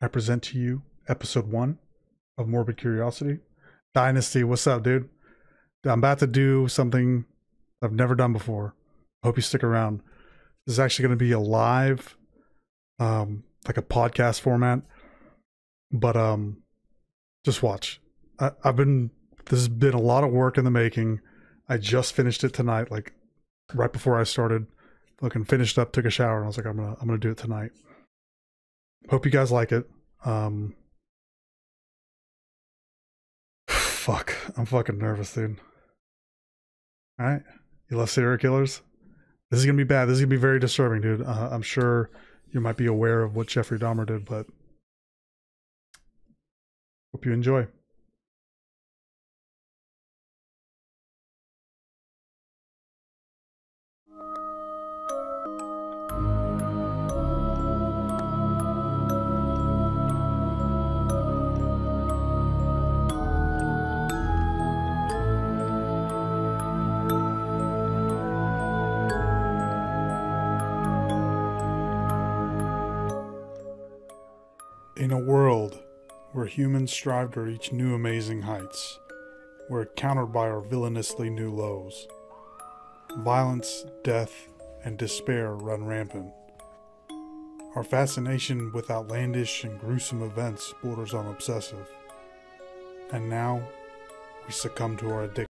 I present to you episode one of Morbid Curiosity. Dynasty, what's up, dude? I'm about to do something I've never done before. Hope you stick around. This is actually going to be a live, um, like a podcast format. But um, just watch. I, I've been. This has been a lot of work in the making. I just finished it tonight, like right before I started. Looking finished up, took a shower, and I was like, I'm gonna, I'm gonna do it tonight. Hope you guys like it. Um, fuck, I'm fucking nervous, dude. All right, you love serial killers? This is gonna be bad. This is gonna be very disturbing, dude. Uh, I'm sure you might be aware of what Jeffrey Dahmer did, but hope you enjoy. Where humans strive to reach new amazing heights, we're countered by our villainously new lows. Violence, death, and despair run rampant. Our fascination with outlandish and gruesome events borders on obsessive. And now, we succumb to our addiction.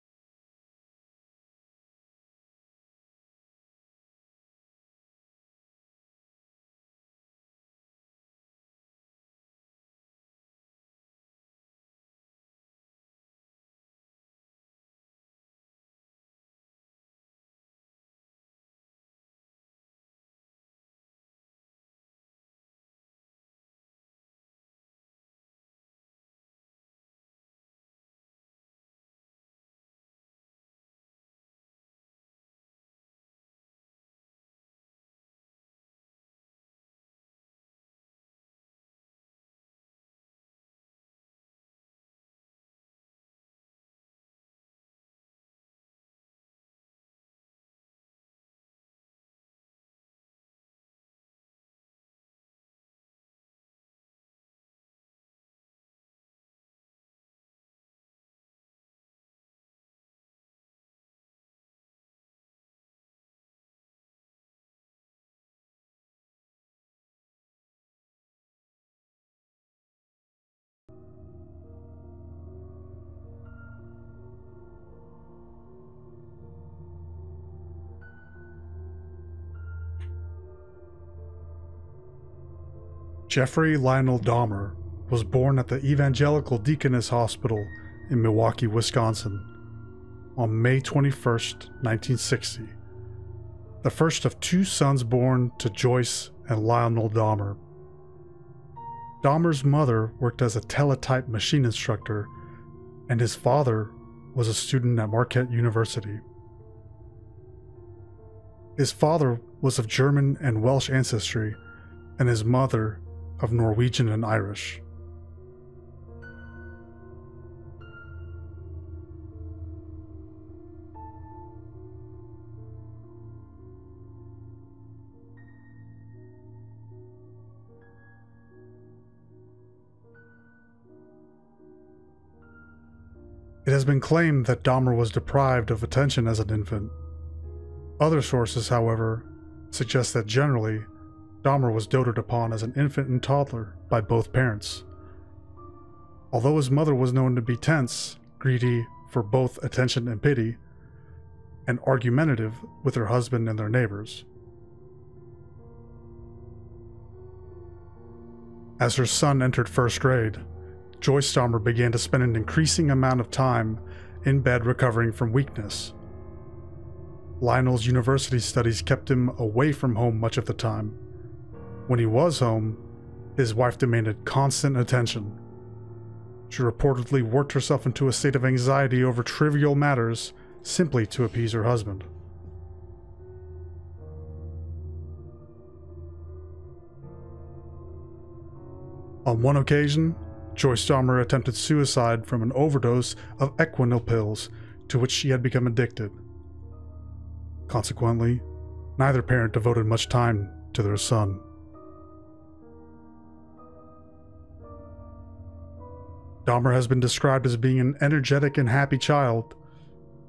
Jeffrey Lionel Dahmer was born at the Evangelical Deaconess Hospital in Milwaukee, Wisconsin on May 21, 1960. The first of two sons born to Joyce and Lionel Dahmer. Dahmer's mother worked as a teletype machine instructor, and his father was a student at Marquette University. His father was of German and Welsh ancestry, and his mother of Norwegian and Irish. It has been claimed that Dahmer was deprived of attention as an infant. Other sources, however, suggest that generally Dahmer was doted upon as an infant and toddler by both parents. Although his mother was known to be tense, greedy for both attention and pity, and argumentative with her husband and their neighbors. As her son entered first grade, Joyce Dahmer began to spend an increasing amount of time in bed recovering from weakness. Lionel's university studies kept him away from home much of the time. When he was home, his wife demanded constant attention. She reportedly worked herself into a state of anxiety over trivial matters simply to appease her husband. On one occasion, Joyce Dahmer attempted suicide from an overdose of Equanil pills to which she had become addicted. Consequently, neither parent devoted much time to their son. Dahmer has been described as being an energetic and happy child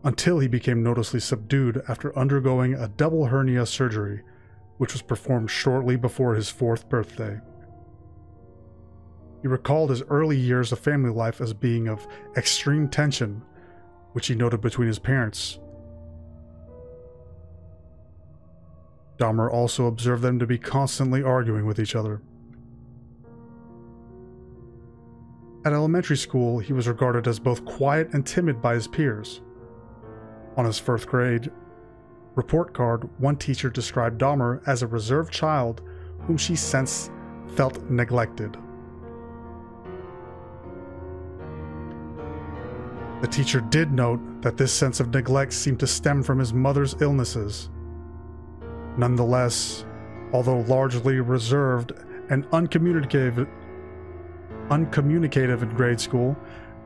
until he became noticeably subdued after undergoing a double hernia surgery, which was performed shortly before his fourth birthday. He recalled his early years of family life as being of extreme tension, which he noted between his parents. Dahmer also observed them to be constantly arguing with each other. At elementary school, he was regarded as both quiet and timid by his peers. On his first grade report card, one teacher described Dahmer as a reserved child whom she sensed felt neglected. The teacher did note that this sense of neglect seemed to stem from his mother's illnesses. Nonetheless, although largely reserved and uncommunicative, uncommunicative in grade school,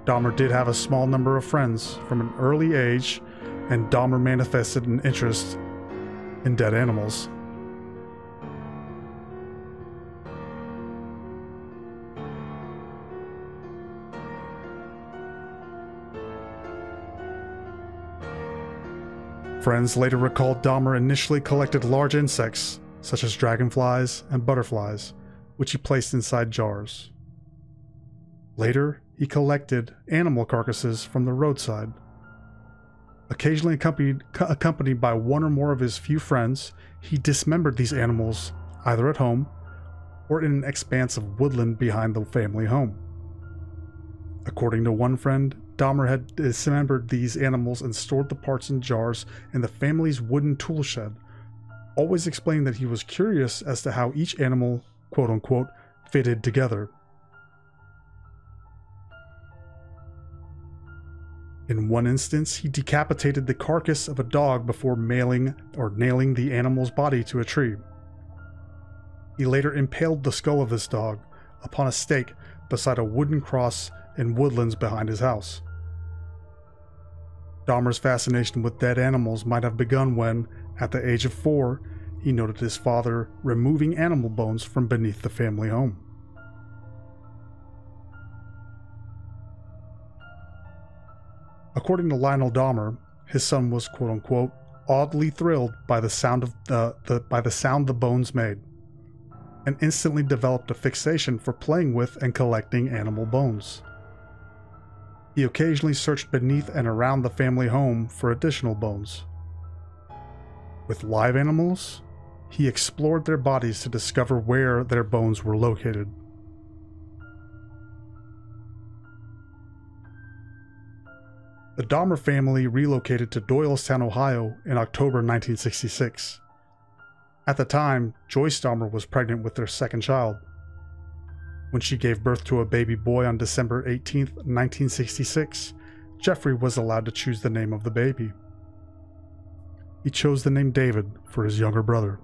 Dahmer did have a small number of friends from an early age, and Dahmer manifested an interest in dead animals. Friends later recalled Dahmer initially collected large insects, such as dragonflies and butterflies, which he placed inside jars. Later, he collected animal carcasses from the roadside. Occasionally accompanied, accompanied by one or more of his few friends, he dismembered these animals either at home or in an expanse of woodland behind the family home. According to one friend, Dahmer had dismembered these animals and stored the parts in jars in the family's wooden tool shed, always explaining that he was curious as to how each animal, quote unquote, fitted together. In one instance, he decapitated the carcass of a dog before mailing or nailing the animal's body to a tree. He later impaled the skull of this dog upon a stake beside a wooden cross in woodlands behind his house. Dahmer's fascination with dead animals might have begun when, at the age of four, he noted his father removing animal bones from beneath the family home. According to Lionel Dahmer, his son was quote unquote oddly thrilled by the sound of the, the by the sound the bones made, and instantly developed a fixation for playing with and collecting animal bones. He occasionally searched beneath and around the family home for additional bones. With live animals, he explored their bodies to discover where their bones were located. The Dahmer family relocated to Doylestown, Ohio in October 1966. At the time, Joyce Dahmer was pregnant with their second child when she gave birth to a baby boy on December 18, 1966, Jeffrey was allowed to choose the name of the baby. He chose the name David for his younger brother.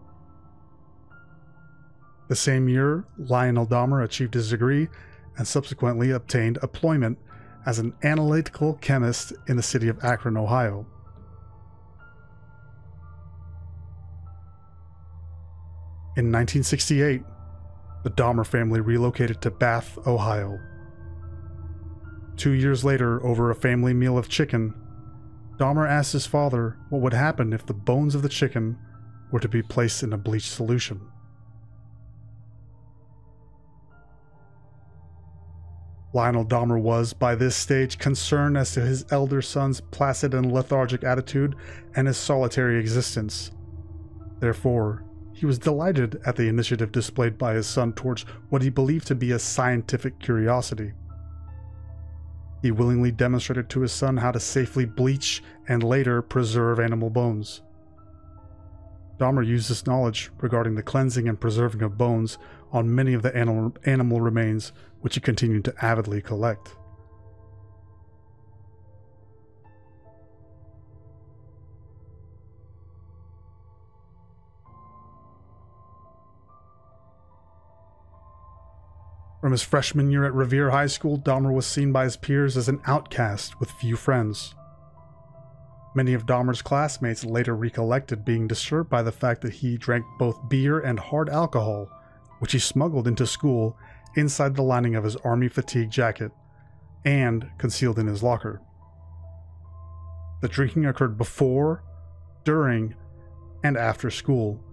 The same year, Lionel Dahmer achieved his degree and subsequently obtained employment as an analytical chemist in the city of Akron, Ohio. In 1968, the Dahmer family relocated to Bath, Ohio. Two years later, over a family meal of chicken, Dahmer asked his father what would happen if the bones of the chicken were to be placed in a bleach solution. Lionel Dahmer was, by this stage, concerned as to his elder son's placid and lethargic attitude and his solitary existence. Therefore, he was delighted at the initiative displayed by his son towards what he believed to be a scientific curiosity. He willingly demonstrated to his son how to safely bleach and later preserve animal bones. Dahmer used this knowledge regarding the cleansing and preserving of bones on many of the animal, animal remains which he continued to avidly collect. From his freshman year at Revere High School, Dahmer was seen by his peers as an outcast with few friends. Many of Dahmer's classmates later recollected being disturbed by the fact that he drank both beer and hard alcohol, which he smuggled into school inside the lining of his army fatigue jacket, and concealed in his locker. The drinking occurred before, during, and after school,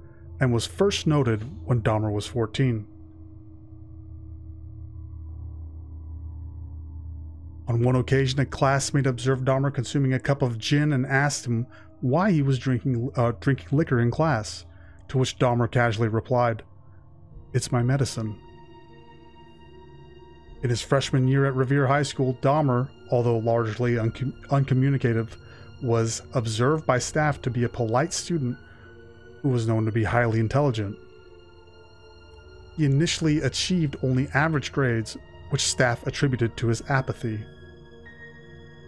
and was first noted when Dahmer was 14. On one occasion, a classmate observed Dahmer consuming a cup of gin and asked him why he was drinking, uh, drinking liquor in class, to which Dahmer casually replied, It's my medicine. In his freshman year at Revere High School, Dahmer, although largely uncom- uncommunicative, was observed by staff to be a polite student who was known to be highly intelligent. He initially achieved only average grades, which staff attributed to his apathy.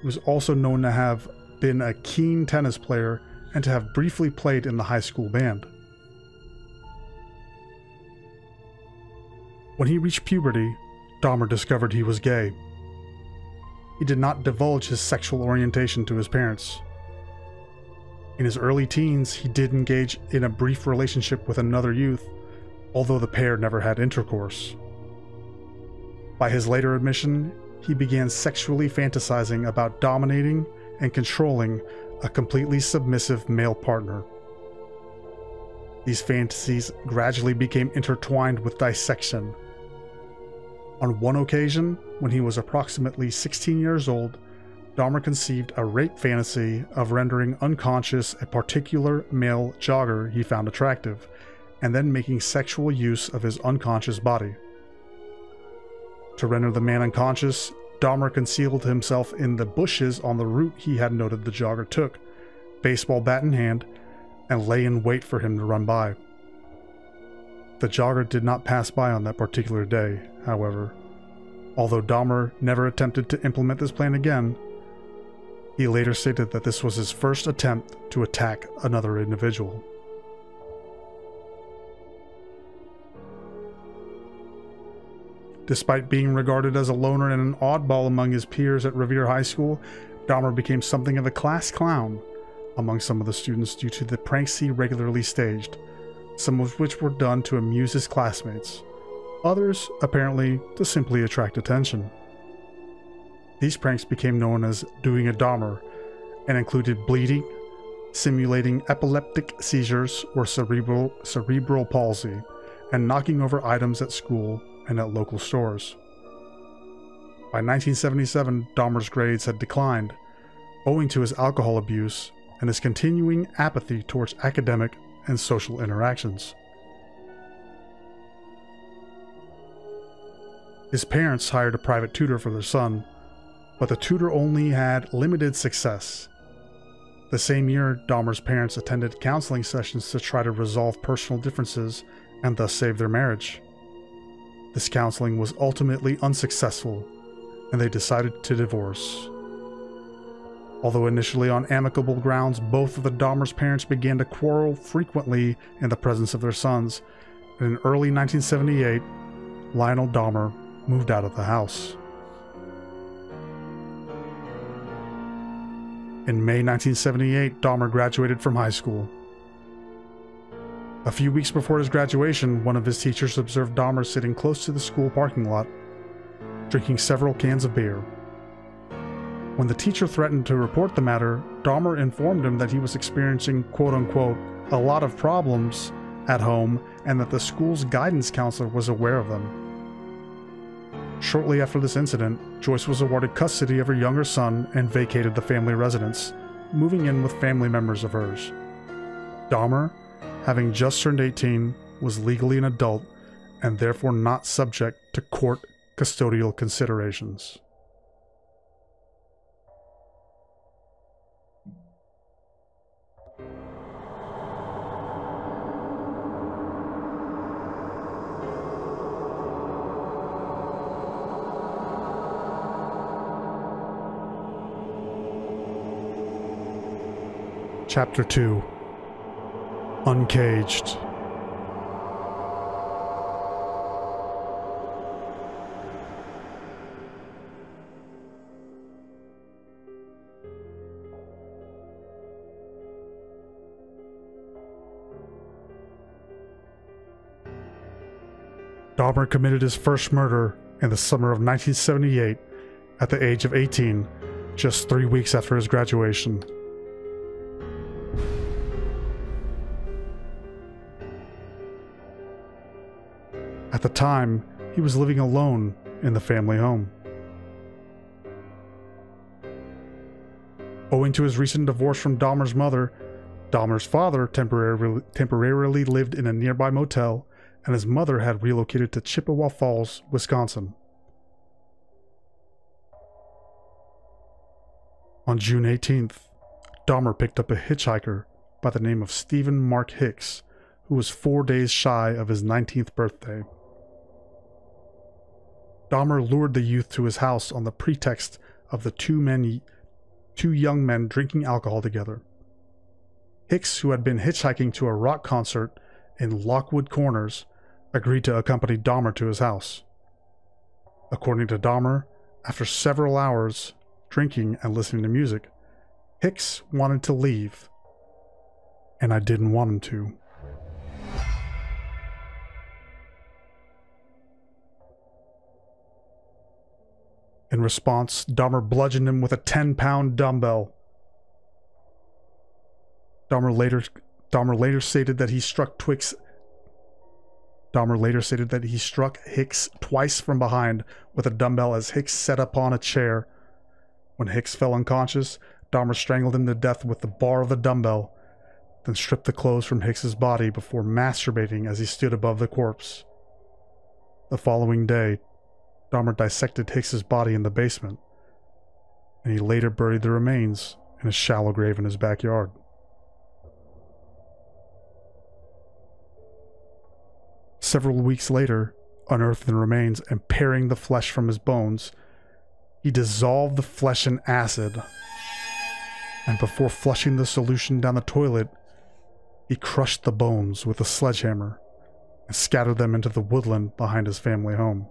He was also known to have been a keen tennis player and to have briefly played in the high school band. When he reached puberty, Dahmer discovered he was gay. He did not divulge his sexual orientation to his parents. In his early teens, he did engage in a brief relationship with another youth, although the pair never had intercourse. By his later admission, he began sexually fantasizing about dominating and controlling a completely submissive male partner. These fantasies gradually became intertwined with dissection. On one occasion, when he was approximately 16 years old, Dahmer conceived a rape fantasy of rendering unconscious a particular male jogger he found attractive, and then making sexual use of his unconscious body. To render the man unconscious, Dahmer concealed himself in the bushes on the route he had noted the jogger took, baseball bat in hand, and lay in wait for him to run by. The jogger did not pass by on that particular day, however. Although Dahmer never attempted to implement this plan again, he later stated that this was his first attempt to attack another individual. Despite being regarded as a loner and an oddball among his peers at Revere High School, Dahmer became something of a class clown among some of the students due to the pranks he regularly staged, some of which were done to amuse his classmates, others, apparently, to simply attract attention. These pranks became known as doing a Dahmer and included bleeding, simulating epileptic seizures or cerebral, cerebral palsy, and knocking over items at school and at local stores. By 1977, Dahmer's grades had declined, owing to his alcohol abuse and his continuing apathy towards academic and social interactions. His parents hired a private tutor for their son, but the tutor only had limited success. The same year, Dahmer's parents attended counseling sessions to try to resolve personal differences and thus save their marriage. This counseling was ultimately unsuccessful, and they decided to divorce. Although initially on amicable grounds, both of the Dahmer's parents began to quarrel frequently in the presence of their sons, and in early 1978, Lionel Dahmer moved out of the house. In May 1978, Dahmer graduated from high school. A few weeks before his graduation, one of his teachers observed Dahmer sitting close to the school parking lot, drinking several cans of beer. When the teacher threatened to report the matter, Dahmer informed him that he was experiencing quote unquote a lot of problems at home and that the school's guidance counselor was aware of them. Shortly after this incident, Joyce was awarded custody of her younger son and vacated the family residence, moving in with family members of hers. Dahmer, having just turned 18, was legally an adult and therefore not subject to court custodial considerations. Chapter 2 Uncaged. Dahmer committed his first murder in the summer of 1978 at the age of 18, just three weeks after his graduation. The time, he was living alone in the family home. Owing to his recent divorce from Dahmer's mother, Dahmer's father temporarily, temporarily lived in a nearby motel, and his mother had relocated to Chippewa Falls, Wisconsin. On June 18th, Dahmer picked up a hitchhiker by the name of Stephen Mark Hicks, who was four days shy of his 19th birthday. Dahmer lured the youth to his house on the pretext of the two men, two young men drinking alcohol together. Hicks, who had been hitchhiking to a rock concert in Lockwood Corners, agreed to accompany Dahmer to his house. According to Dahmer, after several hours drinking and listening to music, Hicks wanted to leave, and I didn't want him to. In response, Dahmer bludgeoned him with a 10 pound dumbbell. Dahmer later, Dahmer later stated that he struck Twix. Dahmer later stated that he struck Hicks twice from behind with a dumbbell as Hicks sat upon a chair. When Hicks fell unconscious, Dahmer strangled him to death with the bar of the dumbbell, then stripped the clothes from Hicks's body before masturbating as he stood above the corpse. The following day, Dahmer dissected Hicks's body in the basement, and he later buried the remains in a shallow grave in his backyard. Several weeks later, unearthing the remains and paring the flesh from his bones, he dissolved the flesh in acid, and before flushing the solution down the toilet, he crushed the bones with a sledgehammer and scattered them into the woodland behind his family home.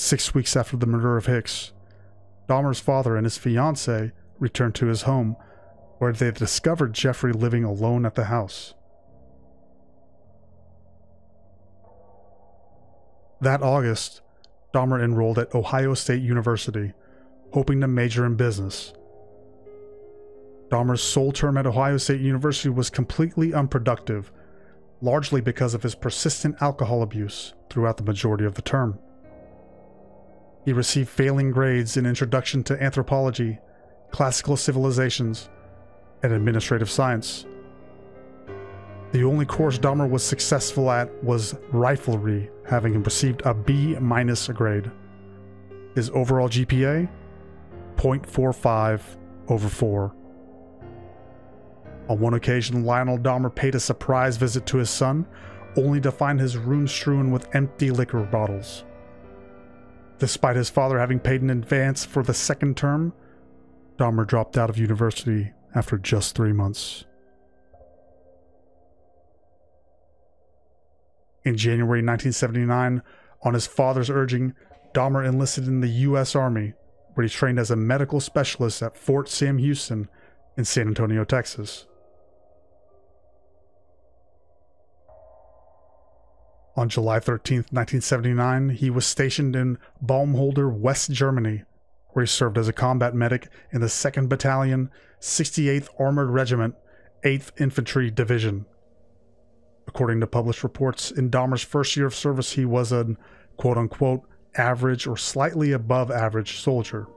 Six weeks after the murder of Hicks, Dahmer's father and his fiancee returned to his home, where they discovered Jeffrey living alone at the house. That August, Dahmer enrolled at Ohio State University, hoping to major in business. Dahmer's sole term at Ohio State University was completely unproductive, largely because of his persistent alcohol abuse throughout the majority of the term. He received failing grades in Introduction to Anthropology, Classical Civilizations, and Administrative Science. The only course Dahmer was successful at was riflery, having received a B minus grade. His overall GPA 0.45 over 4. On one occasion, Lionel Dahmer paid a surprise visit to his son, only to find his room strewn with empty liquor bottles. Despite his father having paid in advance for the second term, Dahmer dropped out of university after just three months. In January 1979, on his father's urging, Dahmer enlisted in the U.S. Army, where he trained as a medical specialist at Fort Sam Houston in San Antonio, Texas. On July 13, 1979, he was stationed in Baumholder, West Germany, where he served as a combat medic in the 2nd Battalion, 68th Armored Regiment, 8th Infantry Division. According to published reports, in Dahmer's first year of service, he was an quote unquote average or slightly above average soldier.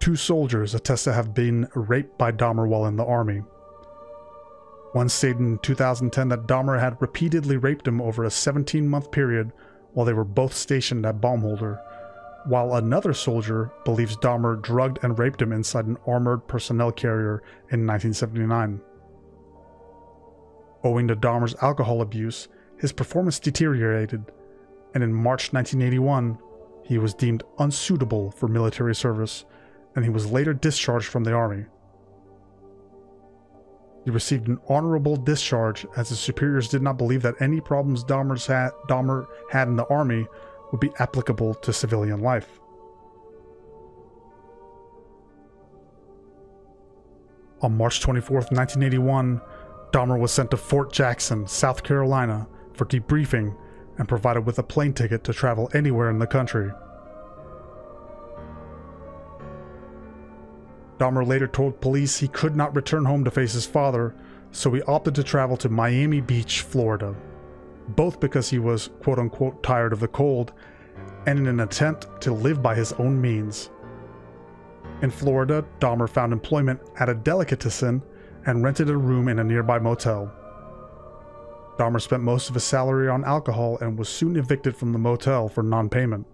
Two soldiers attest to have been raped by Dahmer while in the army. One stated in 2010 that Dahmer had repeatedly raped him over a 17 month period while they were both stationed at Baumholder, while another soldier believes Dahmer drugged and raped him inside an armored personnel carrier in 1979. Owing to Dahmer's alcohol abuse, his performance deteriorated, and in March 1981, he was deemed unsuitable for military service, and he was later discharged from the army. He received an honorable discharge as his superiors did not believe that any problems had, Dahmer had in the army would be applicable to civilian life. On March 24, 1981, Dahmer was sent to Fort Jackson, South Carolina, for debriefing and provided with a plane ticket to travel anywhere in the country. Dahmer later told police he could not return home to face his father, so he opted to travel to Miami Beach, Florida, both because he was quote unquote tired of the cold and in an attempt to live by his own means. In Florida, Dahmer found employment at a delicatessen and rented a room in a nearby motel. Dahmer spent most of his salary on alcohol and was soon evicted from the motel for non payment.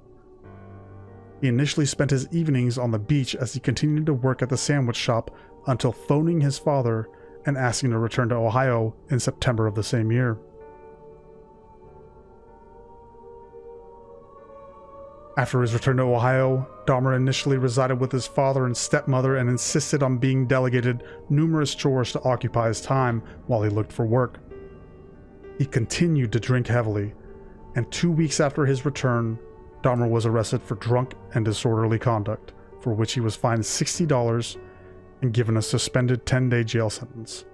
He initially spent his evenings on the beach as he continued to work at the sandwich shop until phoning his father and asking to return to Ohio in September of the same year. After his return to Ohio, Dahmer initially resided with his father and stepmother and insisted on being delegated numerous chores to occupy his time while he looked for work. He continued to drink heavily, and two weeks after his return, Dahmer was arrested for drunk and disorderly conduct, for which he was fined $60 and given a suspended 10 day jail sentence.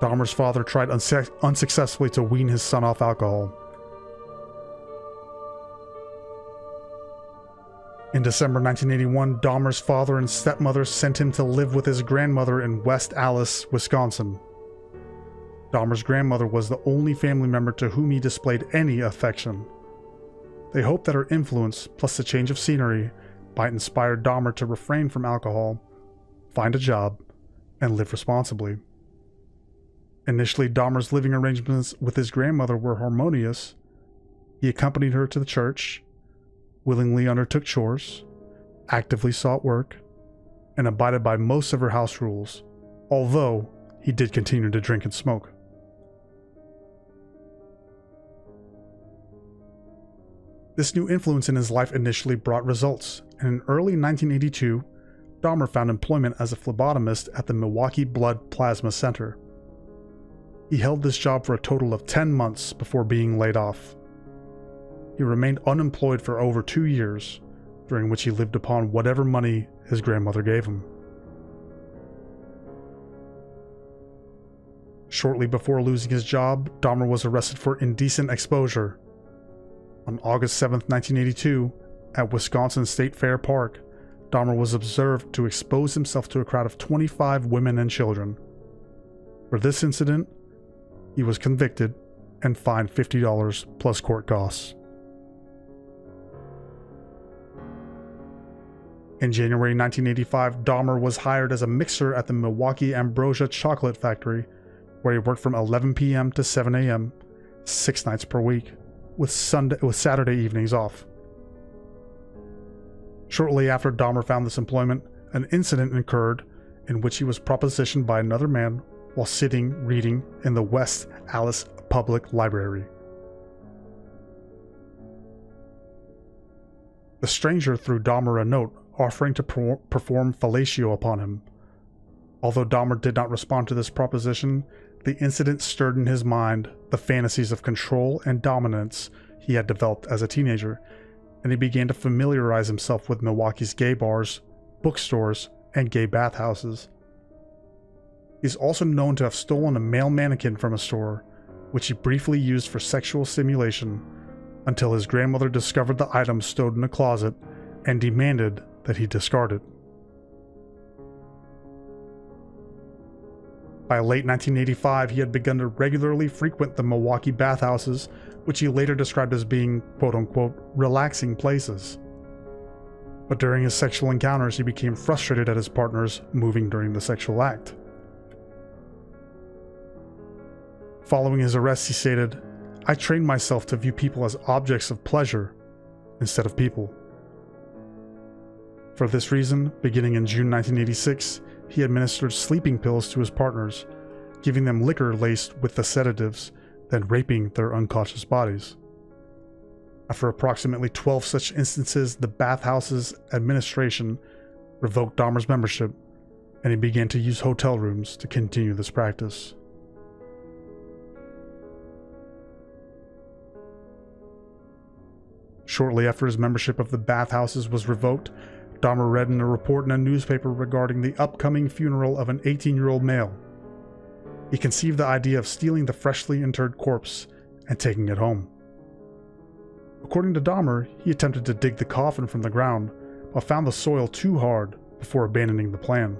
Dahmer's father tried unsuccessfully to wean his son off alcohol. In December 1981, Dahmer's father and stepmother sent him to live with his grandmother in West Allis, Wisconsin. Dahmer's grandmother was the only family member to whom he displayed any affection. They hoped that her influence, plus the change of scenery, might inspire Dahmer to refrain from alcohol, find a job, and live responsibly. Initially, Dahmer's living arrangements with his grandmother were harmonious. He accompanied her to the church, willingly undertook chores, actively sought work, and abided by most of her house rules, although he did continue to drink and smoke. This new influence in his life initially brought results, and in early 1982, Dahmer found employment as a phlebotomist at the Milwaukee Blood Plasma Center. He held this job for a total of 10 months before being laid off. He remained unemployed for over two years, during which he lived upon whatever money his grandmother gave him. Shortly before losing his job, Dahmer was arrested for indecent exposure on August 7, 1982, at Wisconsin State Fair Park, Dahmer was observed to expose himself to a crowd of 25 women and children. For this incident, he was convicted and fined $50 plus court costs. In January 1985, Dahmer was hired as a mixer at the Milwaukee Ambrosia Chocolate Factory, where he worked from 11 p.m. to 7 a.m., six nights per week with Sunday with Saturday evenings off. Shortly after Dahmer found this employment, an incident occurred in which he was propositioned by another man while sitting reading in the West Allis Public Library. The stranger threw Dahmer a note offering to perform fellatio upon him. Although Dahmer did not respond to this proposition, the incident stirred in his mind the fantasies of control and dominance he had developed as a teenager, and he began to familiarize himself with Milwaukee's gay bars, bookstores, and gay bathhouses. He's also known to have stolen a male mannequin from a store, which he briefly used for sexual stimulation, until his grandmother discovered the item stowed in a closet and demanded that he discard it. By late 1985, he had begun to regularly frequent the Milwaukee bathhouses, which he later described as being quote unquote relaxing places. But during his sexual encounters, he became frustrated at his partners moving during the sexual act. Following his arrest, he stated, I trained myself to view people as objects of pleasure instead of people. For this reason, beginning in June 1986, he administered sleeping pills to his partners, giving them liquor laced with the sedatives, then raping their unconscious bodies. After approximately 12 such instances, the bathhouse's administration revoked Dahmer's membership, and he began to use hotel rooms to continue this practice. Shortly after his membership of the bathhouses was revoked, Dahmer read in a report in a newspaper regarding the upcoming funeral of an 18 year old male. he conceived the idea of stealing the freshly interred corpse and taking it home. According to Dahmer, he attempted to dig the coffin from the ground, but found the soil too hard before abandoning the plan.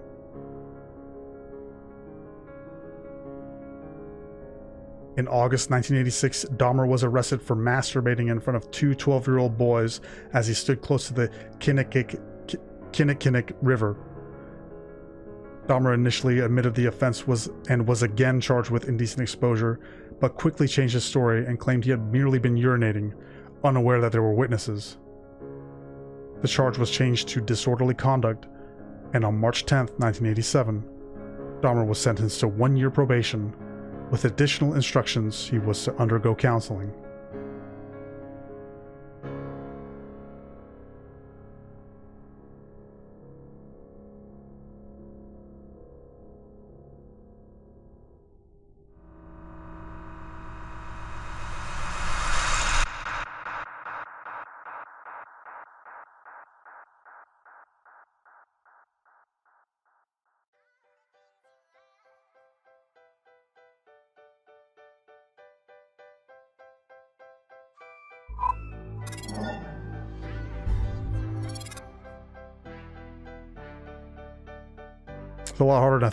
In August 1986, Dahmer was arrested for masturbating in front of two 12 year old boys as he stood close to the Kinnickinnic, Kinnickinnic River. Dahmer initially admitted the offense was and was again charged with indecent exposure, but quickly changed his story and claimed he had merely been urinating, unaware that there were witnesses. The charge was changed to disorderly conduct, and on March 10, 1987, Dahmer was sentenced to one year probation with additional instructions he was to undergo counseling.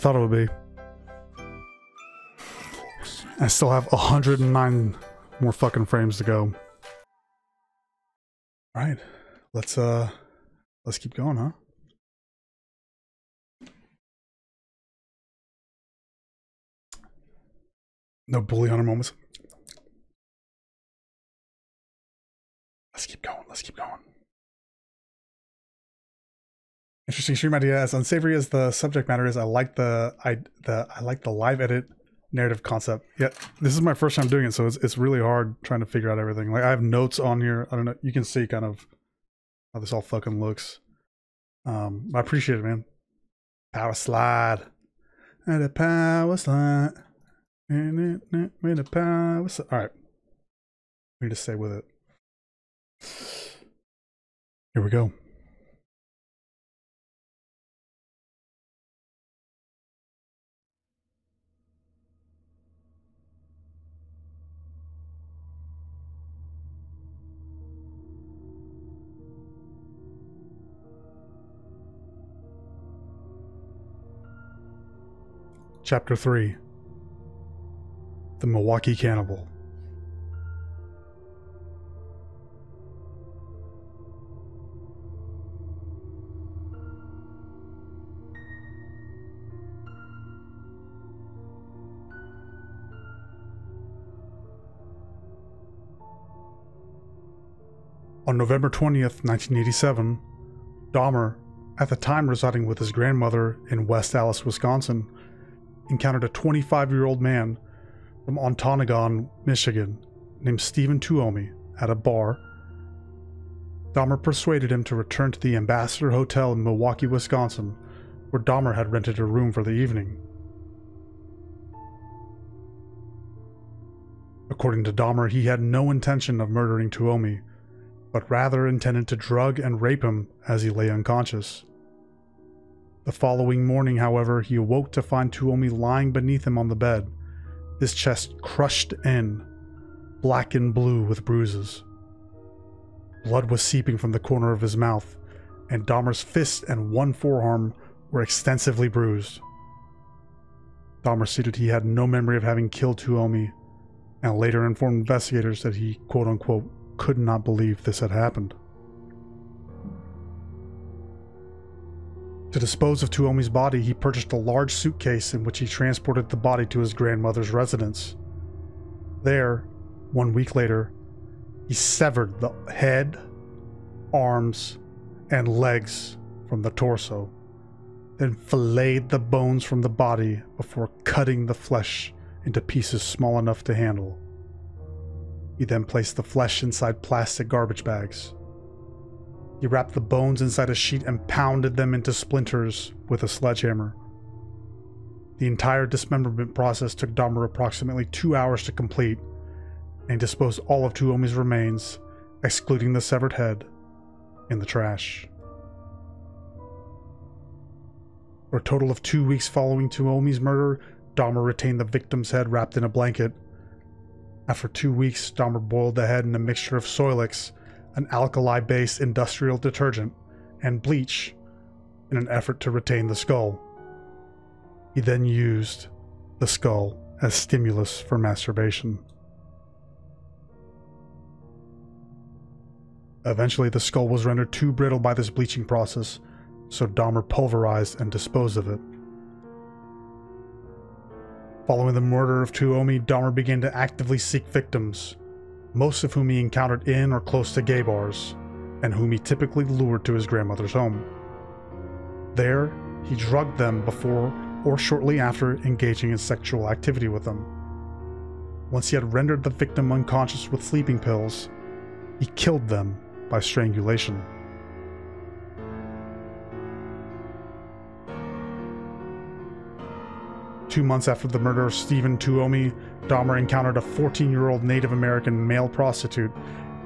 Thought it would be. I still have 109 more fucking frames to go. All right, let's uh, let's keep going, huh? No bully hunter moments. Let's keep going. Let's keep going. Interesting stream idea. As unsavory as the subject matter is, I like the I the I like the live edit narrative concept. Yeah, this is my first time doing it, so it's it's really hard trying to figure out everything. Like I have notes on here. I don't know. You can see kind of how this all fucking looks. Um, I appreciate it, man. Power slide. And a power slide. And it with a power slide. All right. We need to stay with it. Here we go. Chapter 3 The Milwaukee Cannibal. On November 20th, 1987, Dahmer, at the time residing with his grandmother in West Allis, Wisconsin, encountered a 25 year old man from Ontonagon, Michigan, named Stephen Tuomi at a bar. Dahmer persuaded him to return to the Ambassador Hotel in Milwaukee, Wisconsin, where Dahmer had rented a room for the evening. According to Dahmer, he had no intention of murdering Tuomi, but rather intended to drug and rape him as he lay unconscious. The following morning, however, he awoke to find Tuomi lying beneath him on the bed, his chest crushed in, black and blue with bruises. Blood was seeping from the corner of his mouth, and Dahmer's fist and one forearm were extensively bruised. Dahmer stated he had no memory of having killed Tuomi, and later informed investigators that he, quote unquote, could not believe this had happened. To dispose of Tuomi's body, he purchased a large suitcase in which he transported the body to his grandmother's residence. There, one week later, he severed the head, arms, and legs from the torso, then filleted the bones from the body before cutting the flesh into pieces small enough to handle. He then placed the flesh inside plastic garbage bags. He wrapped the bones inside a sheet and pounded them into splinters with a sledgehammer. The entire dismemberment process took Dahmer approximately two hours to complete, and he disposed all of Tuomi's remains, excluding the severed head, in the trash. For a total of two weeks following Tuomi's murder, Dahmer retained the victim's head wrapped in a blanket. After two weeks, Dahmer boiled the head in a mixture of Soilex, an alkali based industrial detergent, and bleach in an effort to retain the skull. He then used the skull as stimulus for masturbation. Eventually, the skull was rendered too brittle by this bleaching process, so Dahmer pulverized and disposed of it. Following the murder of Tuomi, Dahmer began to actively seek victims, most of whom he encountered in or close to gay bars, and whom he typically lured to his grandmother's home. There, he drugged them before or shortly after engaging in sexual activity with them. Once he had rendered the victim unconscious with sleeping pills, he killed them by strangulation. Two months after the murder of Steven Tuomi, Dahmer encountered a 14 year old Native American male prostitute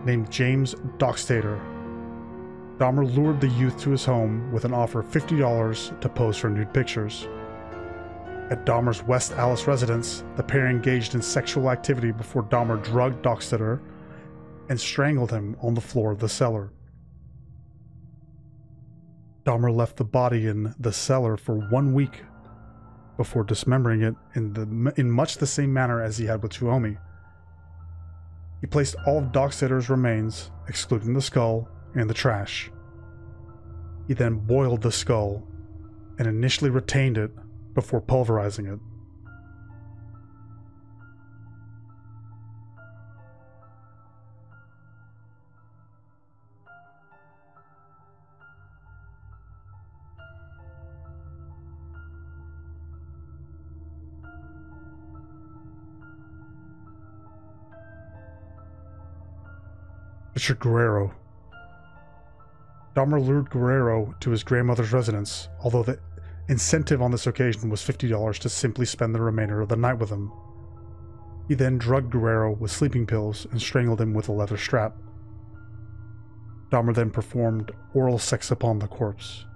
named James Doxtator. Dahmer lured the youth to his home with an offer of $50 to pose for nude pictures. At Dahmer's West Allis residence, the pair engaged in sexual activity before Dahmer drugged Doxtator and strangled him on the floor of the cellar. Dahmer left the body in the cellar for one week before dismembering it in, the, in much the same manner as he had with Tuomi. He placed all of Doxtator's remains, excluding the skull, in the trash. He then boiled the skull and initially retained it before pulverizing it. Richard Guerrero. Dahmer lured Guerrero to his grandmother's residence, although the incentive on this occasion was $50 to simply spend the remainder of the night with him. He then drugged Guerrero with sleeping pills and strangled him with a leather strap. Dahmer then performed oral sex upon the corpse.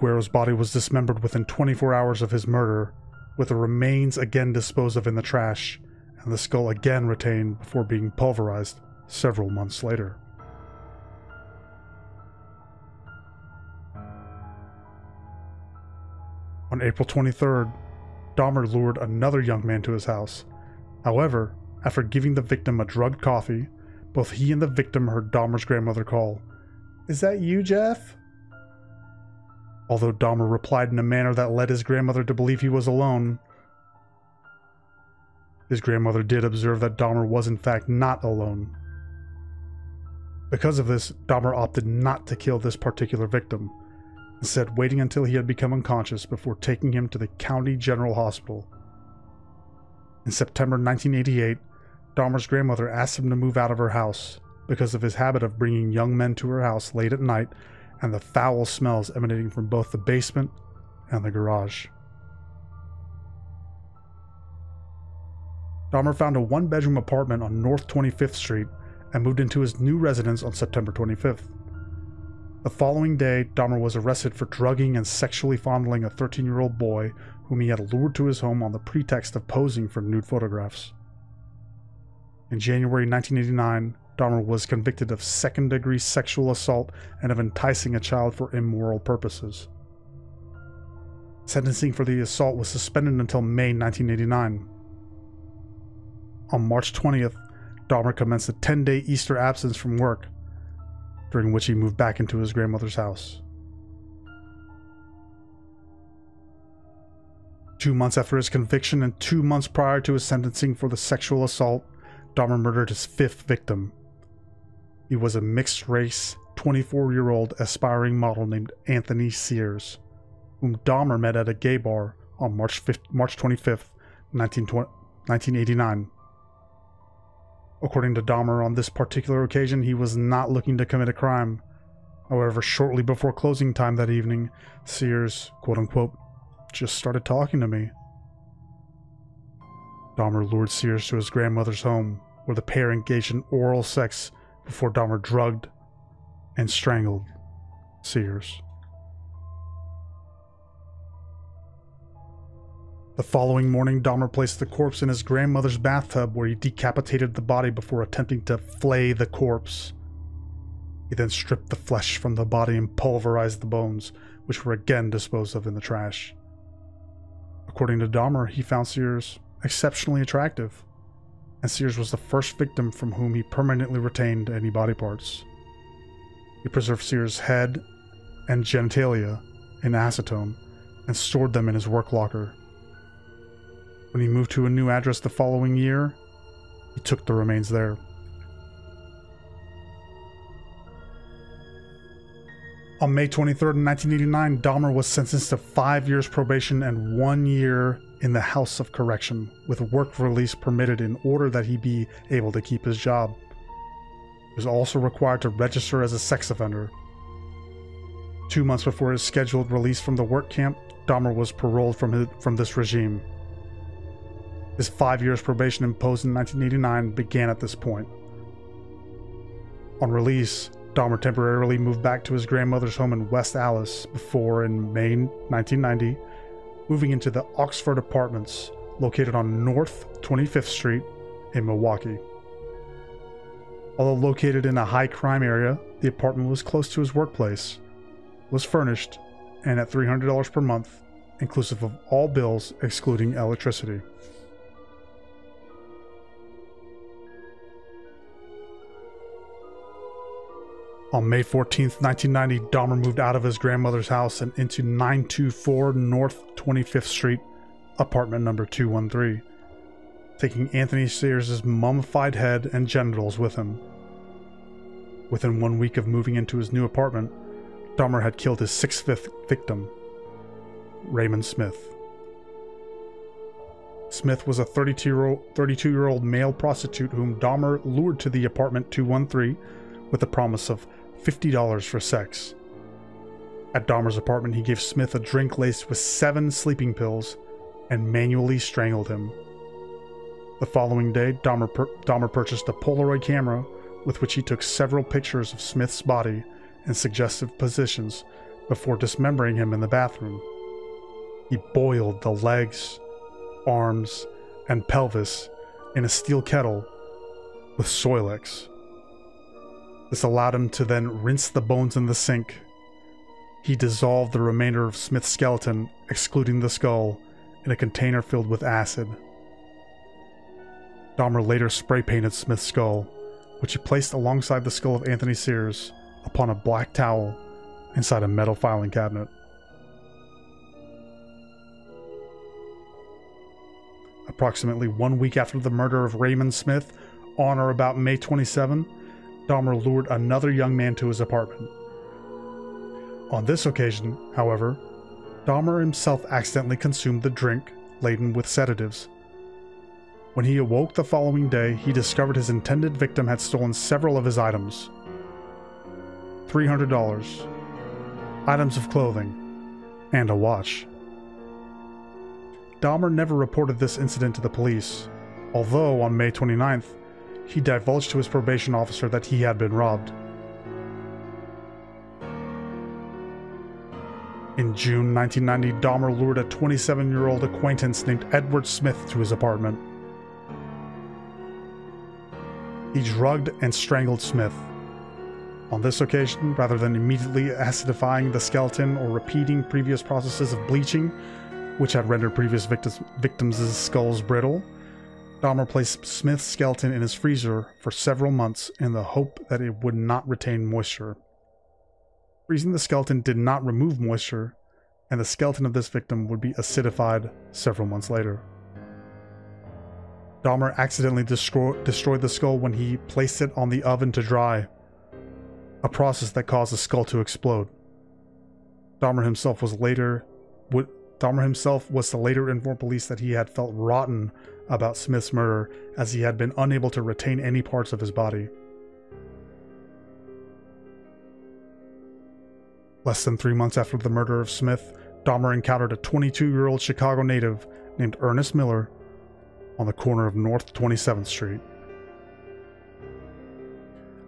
Guerrero's body was dismembered within 24 hours of his murder, with the remains again disposed of in the trash and the skull again retained before being pulverized several months later. On April 23rd, Dahmer lured another young man to his house. However, after giving the victim a drugged coffee, both he and the victim heard Dahmer's grandmother call, Is that you, Jeff? Although Dahmer replied in a manner that led his grandmother to believe he was alone, his grandmother did observe that Dahmer was in fact not alone. Because of this, Dahmer opted not to kill this particular victim, instead waiting until he had become unconscious before taking him to the County General Hospital. In September 1988, Dahmer's grandmother asked him to move out of her house because of his habit of bringing young men to her house late at night and the foul smells emanating from both the basement and the garage. Dahmer found a one bedroom apartment on North 25th Street and moved into his new residence on September 25th. The following day, Dahmer was arrested for drugging and sexually fondling a 13 year old boy whom he had lured to his home on the pretext of posing for nude photographs. In January 1989, Dahmer was convicted of second degree sexual assault and of enticing a child for immoral purposes. Sentencing for the assault was suspended until May 1989. On March 20th, Dahmer commenced a 10 day Easter absence from work, during which he moved back into his grandmother's house. Two months after his conviction and two months prior to his sentencing for the sexual assault, Dahmer murdered his fifth victim. He was a mixed race, 24 year old aspiring model named Anthony Sears, whom Dahmer met at a gay bar on March, 5th, March 25th, 1989. According to Dahmer, on this particular occasion, he was not looking to commit a crime. However, shortly before closing time that evening, Sears, quote unquote, just started talking to me. Dahmer lured Sears to his grandmother's home, where the pair engaged in oral sex before Dahmer drugged and strangled Sears. The following morning, Dahmer placed the corpse in his grandmother's bathtub where he decapitated the body before attempting to flay the corpse. He then stripped the flesh from the body and pulverized the bones, which were again disposed of in the trash. According to Dahmer, he found Sears exceptionally attractive, and Sears was the first victim from whom he permanently retained any body parts. He preserved Sears' head and genitalia in acetone and stored them in his work locker. When he moved to a new address the following year, he took the remains there. On May 23, 1989, Dahmer was sentenced to five years probation and one year in the House of Correction, with work release permitted in order that he be able to keep his job. He was also required to register as a sex offender. Two months before his scheduled release from the work camp, Dahmer was paroled from, his, from this regime. His five years probation imposed in 1989 began at this point. On release, Dahmer temporarily moved back to his grandmother's home in West Allis before, in May 1990, moving into the Oxford Apartments located on North 25th Street in Milwaukee. Although located in a high crime area, the apartment was close to his workplace, was furnished, and at $300 per month, inclusive of all bills excluding electricity. On May 14, 1990, Dahmer moved out of his grandmother's house and into 924 North 25th Street, apartment number 213, taking Anthony Sears' mummified head and genitals with him. Within one week of moving into his new apartment, Dahmer had killed his sixth victim, Raymond Smith. Smith was a 32 year old male prostitute whom Dahmer lured to the apartment 213 with the promise of $50 for sex. At Dahmer's apartment, he gave Smith a drink laced with seven sleeping pills and manually strangled him. The following day, Dahmer, pur- Dahmer purchased a Polaroid camera with which he took several pictures of Smith's body in suggestive positions before dismembering him in the bathroom. He boiled the legs, arms, and pelvis in a steel kettle with Soilex. This allowed him to then rinse the bones in the sink. He dissolved the remainder of Smith's skeleton, excluding the skull, in a container filled with acid. Dahmer later spray painted Smith's skull, which he placed alongside the skull of Anthony Sears upon a black towel inside a metal filing cabinet. Approximately one week after the murder of Raymond Smith, on or about May 27, Dahmer lured another young man to his apartment. On this occasion, however, Dahmer himself accidentally consumed the drink laden with sedatives. When he awoke the following day, he discovered his intended victim had stolen several of his items $300, items of clothing, and a watch. Dahmer never reported this incident to the police, although on May 29th, he divulged to his probation officer that he had been robbed. In June 1990, Dahmer lured a 27 year old acquaintance named Edward Smith to his apartment. He drugged and strangled Smith. On this occasion, rather than immediately acidifying the skeleton or repeating previous processes of bleaching, which had rendered previous victims, victims' skulls brittle, Dahmer placed Smith's skeleton in his freezer for several months in the hope that it would not retain moisture. Freezing the skeleton did not remove moisture, and the skeleton of this victim would be acidified several months later. Dahmer accidentally destroy- destroyed the skull when he placed it on the oven to dry, a process that caused the skull to explode. Dahmer himself was later would Dahmer himself was to later inform police that he had felt rotten about Smith's murder as he had been unable to retain any parts of his body. Less than three months after the murder of Smith, Dahmer encountered a 22 year old Chicago native named Ernest Miller on the corner of North 27th Street.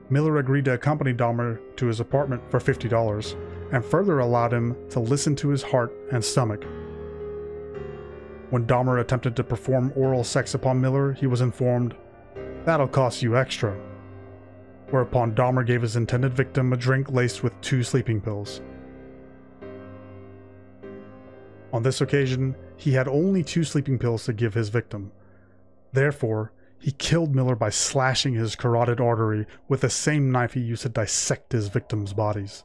Miller agreed to accompany Dahmer to his apartment for $50 and further allowed him to listen to his heart and stomach. When Dahmer attempted to perform oral sex upon Miller, he was informed, That'll cost you extra. Whereupon Dahmer gave his intended victim a drink laced with two sleeping pills. On this occasion, he had only two sleeping pills to give his victim. Therefore, he killed Miller by slashing his carotid artery with the same knife he used to dissect his victims' bodies.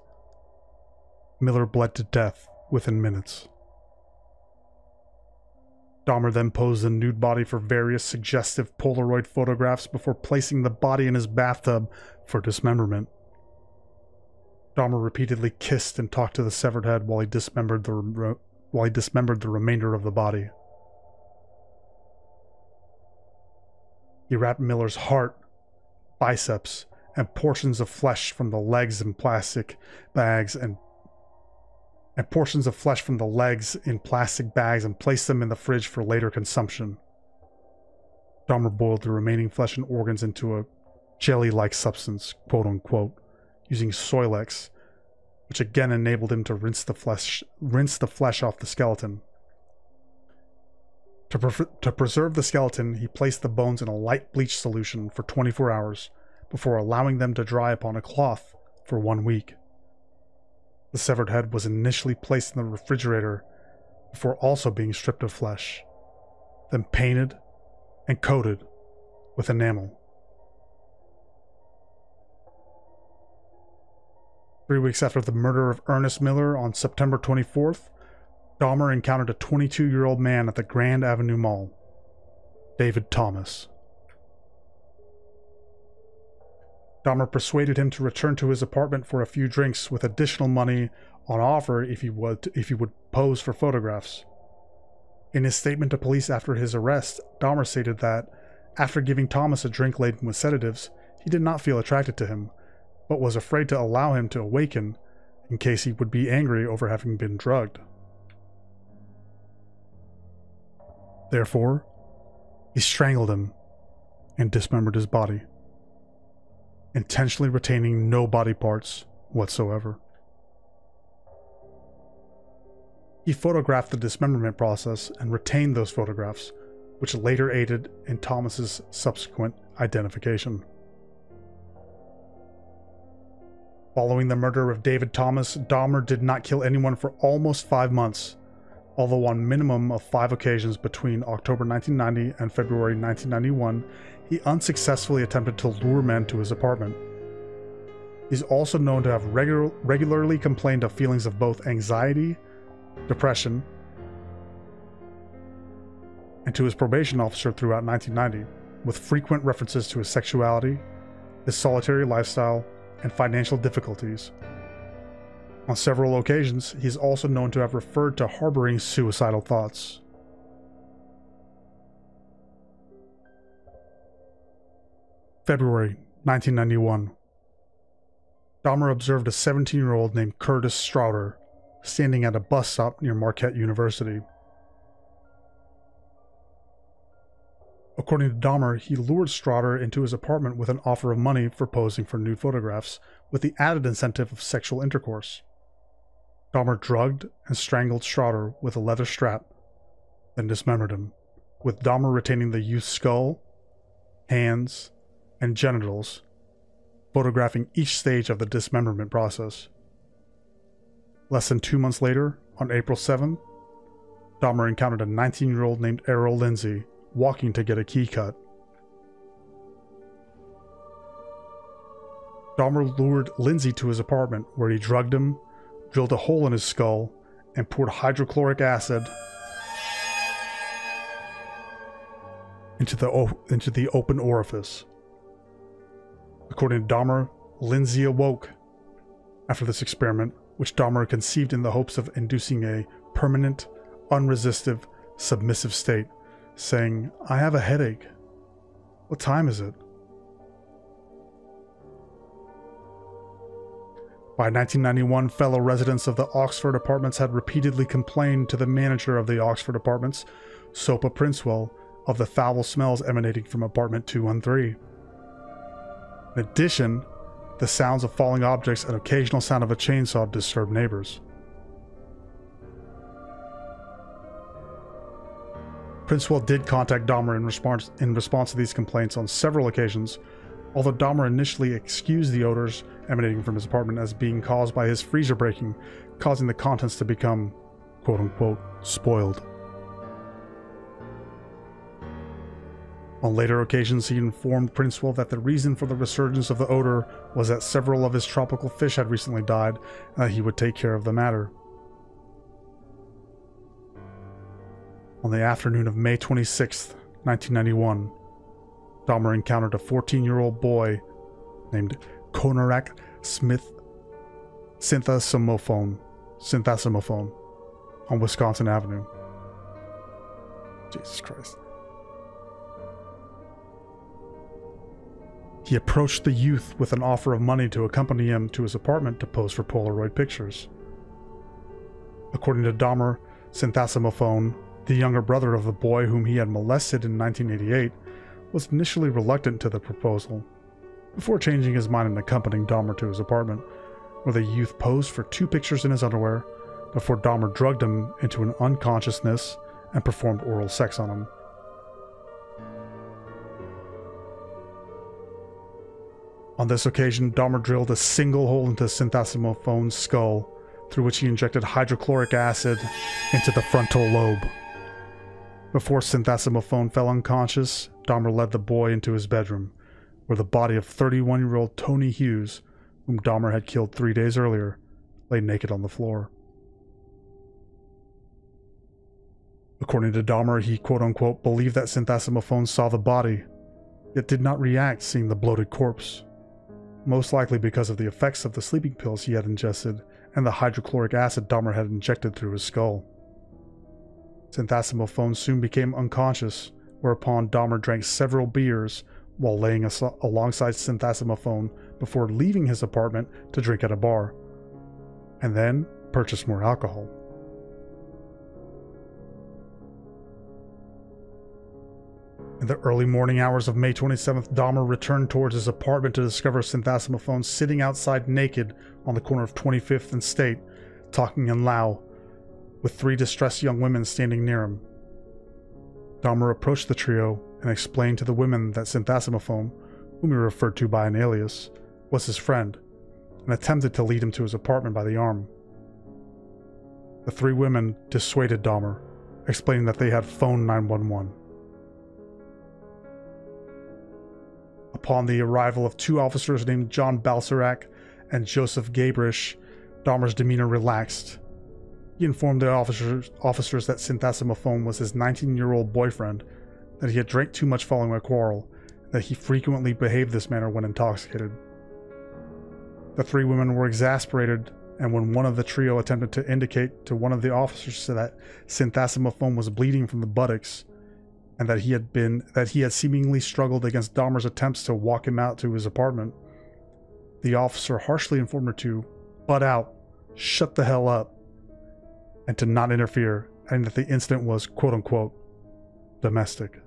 Miller bled to death within minutes. Dahmer then posed the nude body for various suggestive Polaroid photographs before placing the body in his bathtub for dismemberment. Dahmer repeatedly kissed and talked to the severed head while he dismembered the, re- while he dismembered the remainder of the body. He wrapped Miller's heart, biceps, and portions of flesh from the legs in plastic bags and and portions of flesh from the legs in plastic bags and placed them in the fridge for later consumption. Dahmer boiled the remaining flesh and organs into a jelly-like substance, quote unquote, using Soilex, which again enabled him to rinse the flesh rinse the flesh off the skeleton. To, pre- to preserve the skeleton, he placed the bones in a light bleach solution for 24 hours before allowing them to dry upon a cloth for one week. The severed head was initially placed in the refrigerator before also being stripped of flesh, then painted and coated with enamel. Three weeks after the murder of Ernest Miller on September 24th, Dahmer encountered a 22 year old man at the Grand Avenue Mall, David Thomas. Dahmer persuaded him to return to his apartment for a few drinks with additional money on offer if he would if he would pose for photographs. In his statement to police after his arrest, Dahmer stated that after giving Thomas a drink laden with sedatives, he did not feel attracted to him, but was afraid to allow him to awaken in case he would be angry over having been drugged. Therefore, he strangled him and dismembered his body, intentionally retaining no body parts whatsoever. He photographed the dismemberment process and retained those photographs, which later aided in Thomas's subsequent identification. Following the murder of David Thomas, Dahmer did not kill anyone for almost five months although on minimum of five occasions between October 1990 and February 1991, he unsuccessfully attempted to lure men to his apartment. He's also known to have regu- regularly complained of feelings of both anxiety, depression, and to his probation officer throughout 1990, with frequent references to his sexuality, his solitary lifestyle, and financial difficulties, on several occasions, he is also known to have referred to harboring suicidal thoughts. February 1991. Dahmer observed a 17 year old named Curtis Straughter standing at a bus stop near Marquette University. According to Dahmer, he lured Straughter into his apartment with an offer of money for posing for nude photographs, with the added incentive of sexual intercourse. Dahmer drugged and strangled Straughter with a leather strap, then dismembered him, with Dahmer retaining the youth's skull, hands, and genitals, photographing each stage of the dismemberment process. Less than two months later, on April 7th, Dahmer encountered a 19 year old named Errol Lindsey walking to get a key cut. Dahmer lured Lindsey to his apartment where he drugged him drilled a hole in his skull, and poured hydrochloric acid into the, into the open orifice. According to Dahmer, Lindsey awoke after this experiment, which Dahmer conceived in the hopes of inducing a permanent, unresistive, submissive state, saying, I have a headache. What time is it? By 1991, fellow residents of the Oxford apartments had repeatedly complained to the manager of the Oxford apartments, Sopa Princewill, of the foul smells emanating from apartment 213. In addition, the sounds of falling objects and occasional sound of a chainsaw disturbed neighbors. Princewill did contact Dahmer in response, in response to these complaints on several occasions, although Dahmer initially excused the odors emanating from his apartment as being caused by his freezer breaking, causing the contents to become quote unquote spoiled. On later occasions, he informed Princewill that the reason for the resurgence of the odor was that several of his tropical fish had recently died and that he would take care of the matter. On the afternoon of May 26, 1991, Dahmer encountered a 14 year old boy named Konerak Smith Sinthasomphone, Sinthasomphone on Wisconsin Avenue. Jesus Christ. He approached the youth with an offer of money to accompany him to his apartment to pose for Polaroid pictures. According to Dahmer, Sinthasomphone, the younger brother of the boy whom he had molested in 1988, was initially reluctant to the proposal, before changing his mind and accompanying Dahmer to his apartment, where the youth posed for two pictures in his underwear before Dahmer drugged him into an unconsciousness and performed oral sex on him. On this occasion, Dahmer drilled a single hole into Sinthasomphone's skull, through which he injected hydrochloric acid into the frontal lobe. Before Sinthasomphone fell unconscious, Dahmer led the boy into his bedroom, where the body of 31 year old Tony Hughes, whom Dahmer had killed three days earlier, lay naked on the floor. According to Dahmer, he quote unquote believed that Sinthasomphone saw the body, yet did not react seeing the bloated corpse. Most likely because of the effects of the sleeping pills he had ingested and the hydrochloric acid Dahmer had injected through his skull. Sinthasomphone soon became unconscious, whereupon Dahmer drank several beers while laying alongside Sinthasomphone before leaving his apartment to drink at a bar, and then purchase more alcohol. In the early morning hours of May 27th, Dahmer returned towards his apartment to discover Sinthasomphone sitting outside naked on the corner of 25th and State, talking in Lao with three distressed young women standing near him. Dahmer approached the trio and explained to the women that Sinthasomphone, whom he referred to by an alias, was his friend, and attempted to lead him to his apartment by the arm. The three women dissuaded Dahmer, explaining that they had phoned 911. Upon the arrival of two officers named John Balcerzak and Joseph Gabrish, Dahmer's demeanor relaxed he informed the officers, officers that Sinthasomphone was his 19 year old boyfriend, that he had drank too much following a quarrel, and that he frequently behaved this manner when intoxicated. The three women were exasperated, and when one of the trio attempted to indicate to one of the officers that Sinthasomphone was bleeding from the buttocks, and that he had been that he had seemingly struggled against Dahmer's attempts to walk him out to his apartment, the officer harshly informed her to butt out, shut the hell up, and to not interfere, and that the incident was quote unquote domestic.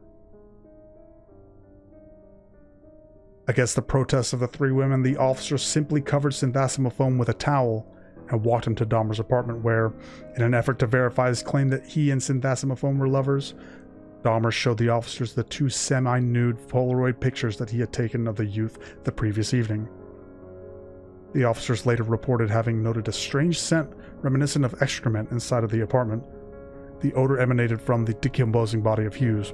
Against the protests of the three women, the officer simply covered Sinthasomphone with a towel and walked him to Dahmer's apartment, where, in an effort to verify his claim that he and Sinthasomphone were lovers, Dahmer showed the officers the two semi nude Polaroid pictures that he had taken of the youth the previous evening. The officers later reported having noted a strange scent reminiscent of excrement inside of the apartment. The odor emanated from the decomposing body of Hughes.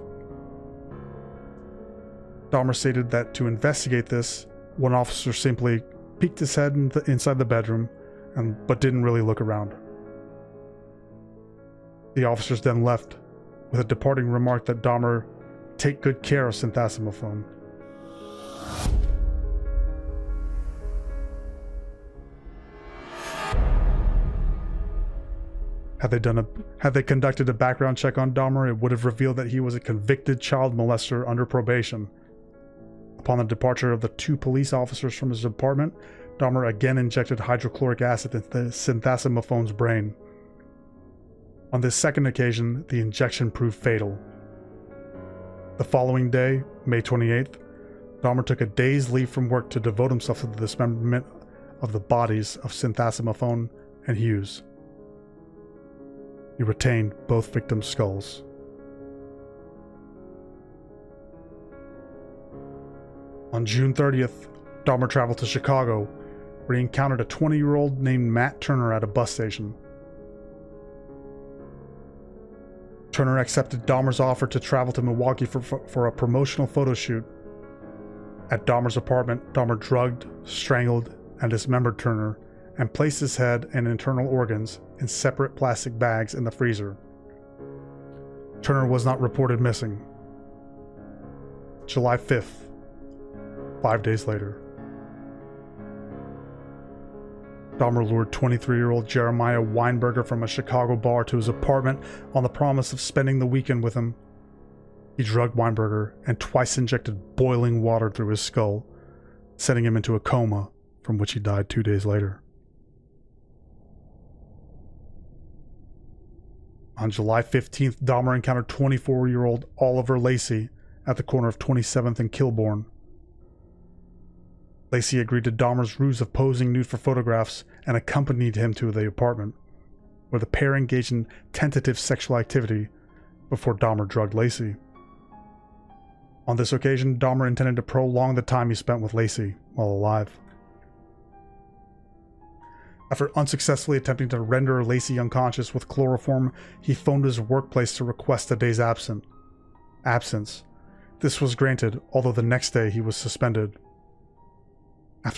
Dahmer stated that to investigate this, one officer simply peeked his head in the, inside the bedroom, and, but didn't really look around. The officers then left, with a departing remark that Dahmer take good care of Sinthasomphone. Had they done a had they conducted a background check on Dahmer, it would have revealed that he was a convicted child molester under probation. Upon the departure of the two police officers from his apartment, Dahmer again injected hydrochloric acid into Sinthasomphone's brain. On this second occasion, the injection proved fatal. The following day, May 28th, Dahmer took a day's leave from work to devote himself to the dismemberment of the bodies of Sinthasomphone and Hughes. He retained both victims' skulls. On June 30th, Dahmer traveled to Chicago, where he encountered a 20 year old named Matt Turner at a bus station. Turner accepted Dahmer's offer to travel to Milwaukee for, for a promotional photo shoot. At Dahmer's apartment, Dahmer drugged, strangled, and dismembered Turner and placed his head and internal organs in separate plastic bags in the freezer. Turner was not reported missing. July 5th, five days later. Dahmer lured 23 year old Jeremiah Weinberger from a Chicago bar to his apartment on the promise of spending the weekend with him. He drugged Weinberger and twice injected boiling water through his skull, sending him into a coma from which he died two days later. On July 15th, Dahmer encountered 24 year old Oliver Lacy at the corner of 27th and Kilbourn. Lacy agreed to Dahmer's ruse of posing nude for photographs and accompanied him to the apartment, where the pair engaged in tentative sexual activity before Dahmer drugged Lacy. On this occasion, Dahmer intended to prolong the time he spent with Lacy while alive. After unsuccessfully attempting to render Lacy unconscious with chloroform, he phoned his workplace to request a day's absent. absence. This was granted, although the next day he was suspended.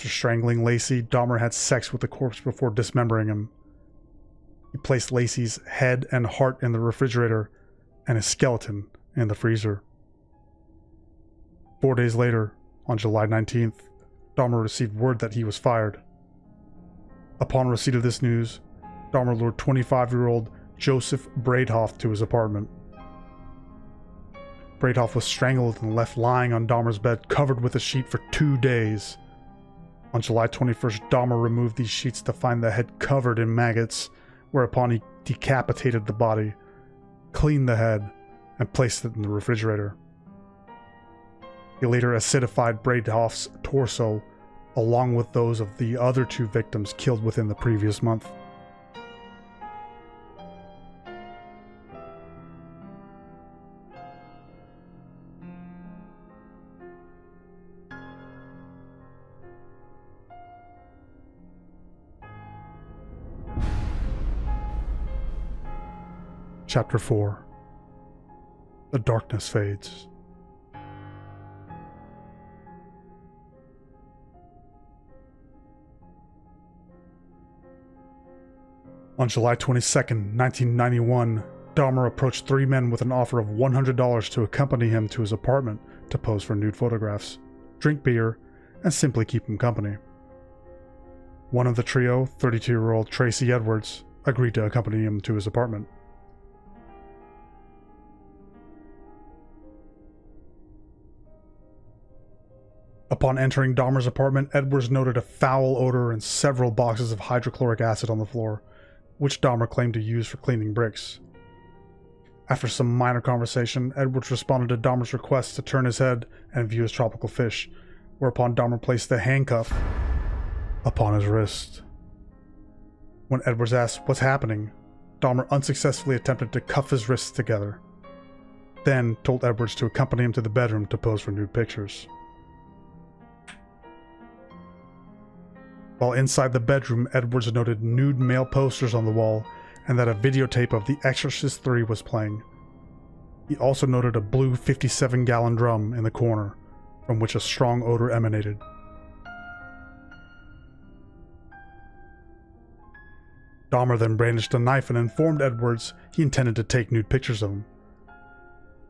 After strangling Lacy, Dahmer had sex with the corpse before dismembering him. He placed Lacy's head and heart in the refrigerator and his skeleton in the freezer. Four days later, on July 19th, Dahmer received word that he was fired. Upon receipt of this news, Dahmer lured 25 year old Joseph Bradehoft to his apartment. Bradehoft was strangled and left lying on Dahmer's bed covered with a sheet for two days. On July 21st, Dahmer removed these sheets to find the head covered in maggots, whereupon he decapitated the body, cleaned the head, and placed it in the refrigerator. He later acidified Bradehoft's torso along with those of the other two victims killed within the previous month. Chapter 4 The darkness fades. On July 22, 1991, Dahmer approached three men with an offer of $100 to accompany him to his apartment to pose for nude photographs, drink beer, and simply keep him company. One of the trio, 32 year old Tracy Edwards, agreed to accompany him to his apartment. Upon entering Dahmer's apartment, Edwards noted a foul odor and several boxes of hydrochloric acid on the floor which Dahmer claimed to use for cleaning bricks. After some minor conversation, Edwards responded to Dahmer's request to turn his head and view his tropical fish, whereupon Dahmer placed the handcuff upon his wrist. When Edwards asked what's happening, Dahmer unsuccessfully attempted to cuff his wrists together, then told Edwards to accompany him to the bedroom to pose for nude pictures. While inside the bedroom, Edwards noted nude male posters on the wall and that a videotape of The Exorcist 3 was playing. He also noted a blue 57 gallon drum in the corner, from which a strong odor emanated. Dahmer then brandished a knife and informed Edwards he intended to take nude pictures of him.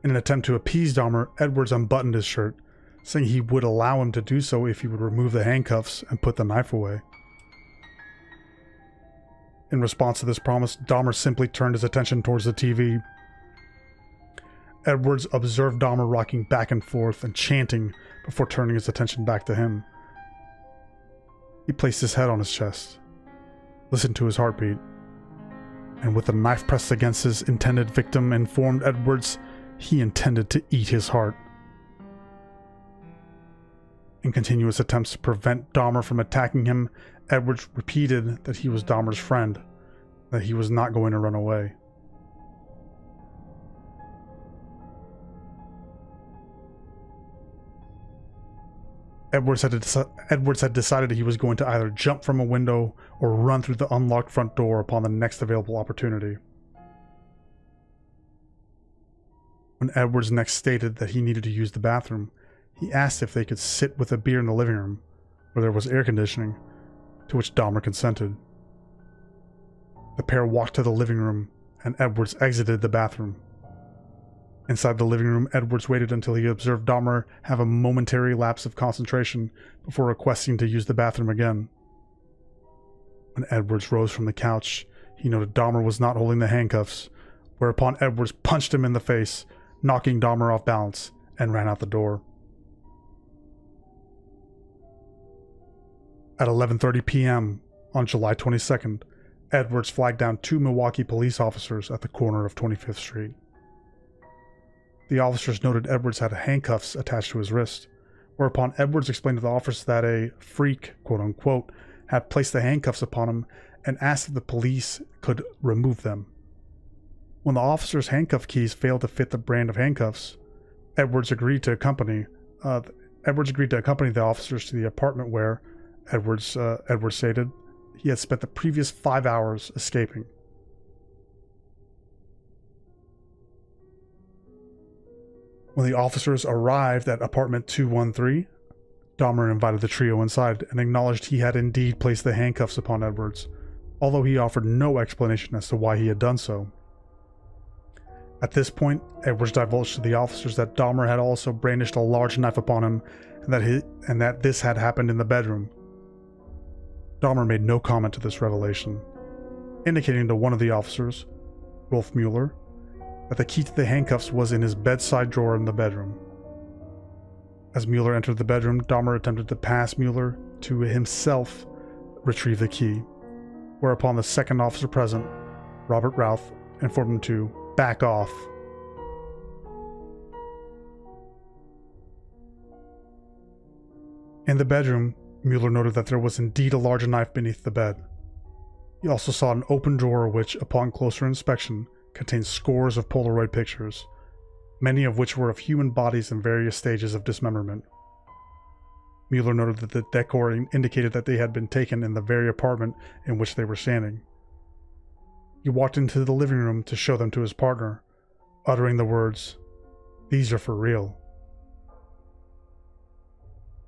In an attempt to appease Dahmer, Edwards unbuttoned his shirt saying he would allow him to do so if he would remove the handcuffs and put the knife away. In response to this promise, Dahmer simply turned his attention towards the TV. Edwards observed Dahmer rocking back and forth and chanting before turning his attention back to him. He placed his head on his chest, listened to his heartbeat, and with the knife pressed against his intended victim, informed Edwards he intended to eat his heart. In continuous attempts to prevent Dahmer from attacking him, Edwards repeated that he was Dahmer's friend, that he was not going to run away. Edwards had, Edwards had decided he was going to either jump from a window or run through the unlocked front door upon the next available opportunity. When Edwards next stated that he needed to use the bathroom, he asked if they could sit with a beer in the living room, where there was air conditioning, to which Dahmer consented. The pair walked to the living room, and Edwards exited the bathroom. Inside the living room, Edwards waited until he observed Dahmer have a momentary lapse of concentration before requesting to use the bathroom again. When Edwards rose from the couch, he noted Dahmer was not holding the handcuffs, whereupon Edwards punched him in the face, knocking Dahmer off balance, and ran out the door. At 11:30 p.m. on July 22nd, Edwards flagged down two Milwaukee police officers at the corner of 25th Street. The officers noted Edwards had handcuffs attached to his wrist, whereupon Edwards explained to the officers that a freak, quote unquote, had placed the handcuffs upon him and asked if the police could remove them. When the officer's handcuff keys failed to fit the brand of handcuffs, Edwards agreed to accompany uh, Edwards agreed to accompany the officers to the apartment where Edwards uh, Edwards stated he had spent the previous five hours escaping. When the officers arrived at apartment 213, Dahmer invited the trio inside and acknowledged he had indeed placed the handcuffs upon Edwards, although he offered no explanation as to why he had done so. At this point, Edwards divulged to the officers that Dahmer had also brandished a large knife upon him and that, he, and that this had happened in the bedroom. Dahmer made no comment to this revelation, indicating to one of the officers, Rolf Mueller, that the key to the handcuffs was in his bedside drawer in the bedroom. As Mueller entered the bedroom, Dahmer attempted to pass Mueller to himself retrieve the key, whereupon the second officer present, Robert Rauth, informed him to back off. In the bedroom, Mueller noted that there was indeed a large knife beneath the bed. He also saw an open drawer which, upon closer inspection, contained scores of Polaroid pictures, many of which were of human bodies in various stages of dismemberment. Mueller noted that the decor indicated that they had been taken in the very apartment in which they were standing. He walked into the living room to show them to his partner, uttering the words, These are for real.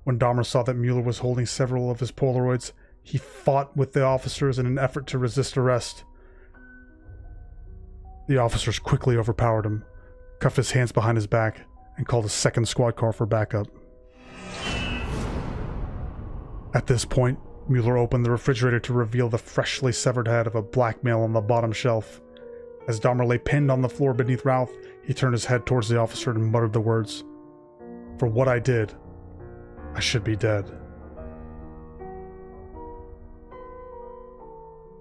When Dahmer saw that Mueller was holding several of his Polaroids, he fought with the officers in an effort to resist arrest. The officers quickly overpowered him, cuffed his hands behind his back, and called a second squad car for backup. At this point, Mueller opened the refrigerator to reveal the freshly severed head of a black male on the bottom shelf. As Dahmer lay pinned on the floor beneath Ralph, he turned his head towards the officer and muttered the words, For what I did, I should be dead.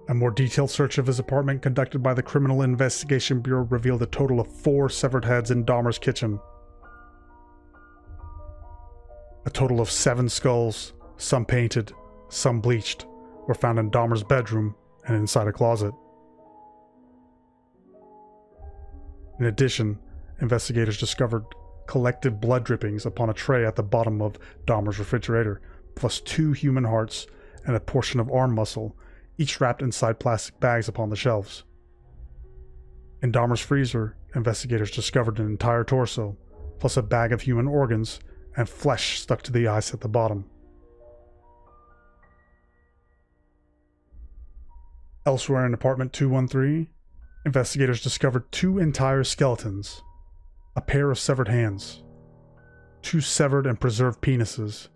A more detailed search of his apartment conducted by the Criminal Investigation Bureau revealed a total of four severed heads in Dahmer's kitchen. A total of seven skulls, some painted, some bleached, were found in Dahmer's bedroom and inside a closet. In addition, investigators discovered collective blood drippings upon a tray at the bottom of Dahmer's refrigerator, plus two human hearts and a portion of arm muscle, each wrapped inside plastic bags upon the shelves. In Dahmer's freezer, investigators discovered an entire torso, plus a bag of human organs and flesh stuck to the ice at the bottom. Elsewhere in apartment 213, investigators discovered two entire skeletons a pair of severed hands, two severed and preserved penises,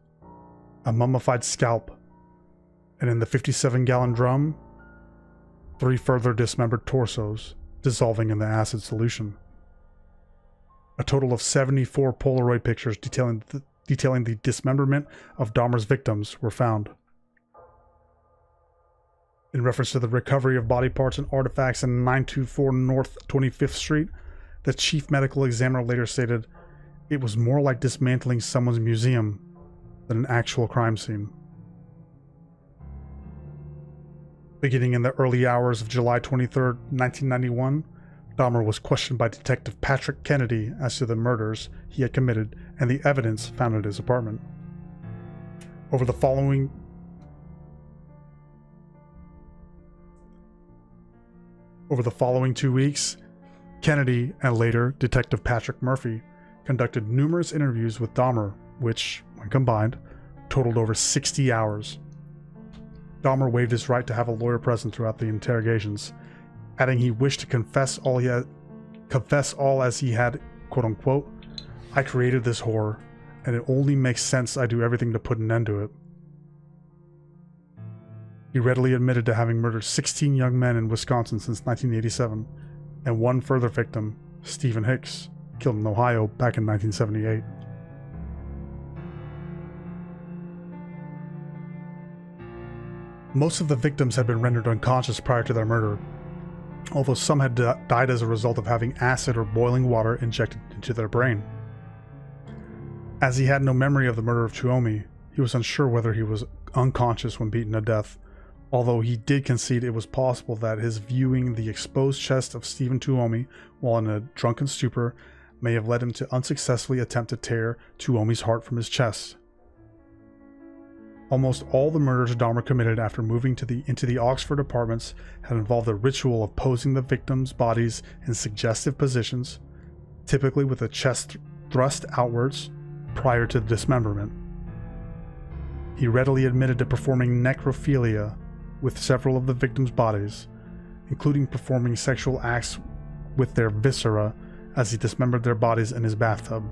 a mummified scalp, and in the 57 gallon drum, three further dismembered torsos dissolving in the acid solution. A total of 74 Polaroid pictures detailing the, detailing the dismemberment of Dahmer's victims were found. In reference to the recovery of body parts and artifacts in 924 North 25th Street, the chief medical examiner later stated it was more like dismantling someone's museum than an actual crime scene. Beginning in the early hours of July 23, 1991, Dahmer was questioned by Detective Patrick Kennedy as to the murders he had committed and the evidence found at his apartment. Over the following Over the following two weeks, Kennedy and later Detective Patrick Murphy conducted numerous interviews with Dahmer, which, when combined, totaled over 60 hours. Dahmer waived his right to have a lawyer present throughout the interrogations, adding he wished to confess all he had, confess all as he had, quote unquote, I created this horror, and it only makes sense I do everything to put an end to it. He readily admitted to having murdered 16 young men in Wisconsin since 1987, and one further victim, Stephen Hicks, killed in Ohio back in 1978. Most of the victims had been rendered unconscious prior to their murder, although some had died as a result of having acid or boiling water injected into their brain. As he had no memory of the murder of Tuomi, he was unsure whether he was unconscious when beaten to death although he did concede it was possible that his viewing the exposed chest of Stephen Tuomi while in a drunken stupor may have led him to unsuccessfully attempt to tear Tuomi's heart from his chest. Almost all the murders Dahmer committed after moving to the, into the Oxford apartments had involved a ritual of posing the victims' bodies in suggestive positions, typically with the chest thrust outwards prior to the dismemberment. He readily admitted to performing necrophilia with several of the victims' bodies, including performing sexual acts with their viscera as he dismembered their bodies in his bathtub.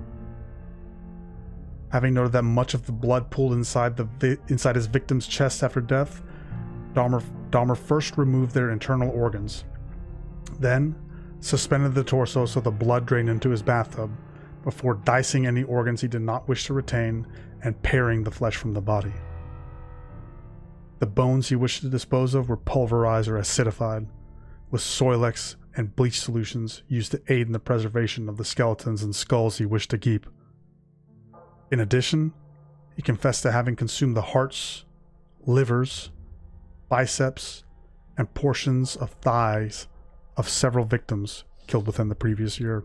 Having noted that much of the blood pooled inside the inside his victim's chest after death, Dahmer, Dahmer first removed their internal organs, then suspended the torso so the blood drained into his bathtub, before dicing any organs he did not wish to retain and paring the flesh from the body. The bones he wished to dispose of were pulverized or acidified, with Soilex and bleach solutions used to aid in the preservation of the skeletons and skulls he wished to keep. In addition, he confessed to having consumed the hearts, livers, biceps, and portions of thighs of several victims killed within the previous year.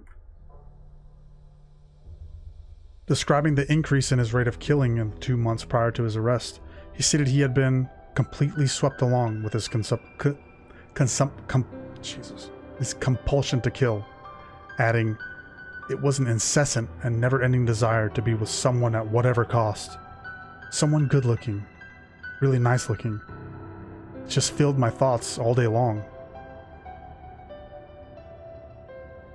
Describing the increase in his rate of killing in the two months prior to his arrest, he stated he had been completely swept along with his consum- co- consum- com- Jesus, his compulsion to kill, adding, "It was an incessant and never-ending desire to be with someone at whatever cost, someone good-looking, really nice-looking. Just filled my thoughts all day long."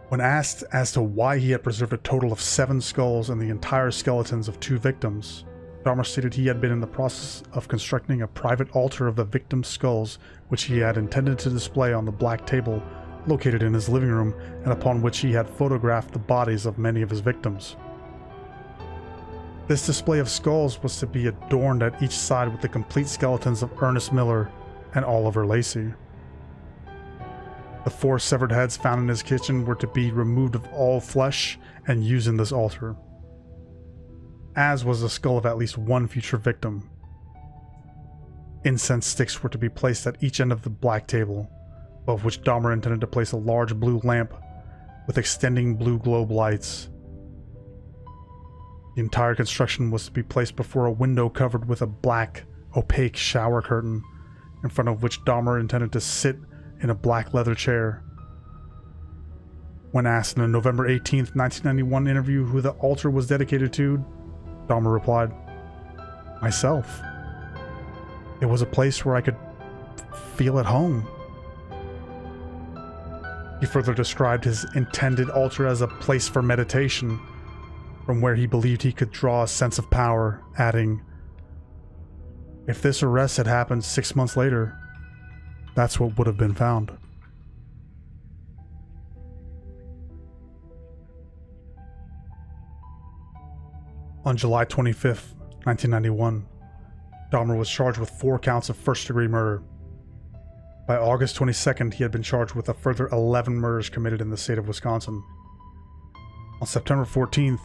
When asked as to why he had preserved a total of seven skulls and the entire skeletons of two victims, Dahmer stated he had been in the process of constructing a private altar of the victims' skulls, which he had intended to display on the black table located in his living room and upon which he had photographed the bodies of many of his victims. This display of skulls was to be adorned at each side with the complete skeletons of Ernest Miller and Oliver Lacy. The four severed heads found in his kitchen were to be removed of all flesh and used in this altar as was the skull of at least one future victim. Incense sticks were to be placed at each end of the black table, above which Dahmer intended to place a large blue lamp with extending blue globe lights. The entire construction was to be placed before a window covered with a black, opaque shower curtain, in front of which Dahmer intended to sit in a black leather chair. When asked in a November 18, 1991 interview who the altar was dedicated to, Dahmer replied, Myself. It was a place where I could feel at home. He further described his intended altar as a place for meditation, from where he believed he could draw a sense of power, adding, If this arrest had happened six months later, that's what would have been found. On July 25, 1991, Dahmer was charged with four counts of first degree murder. By August 22nd, he had been charged with a further 11 murders committed in the state of Wisconsin. On September 14th,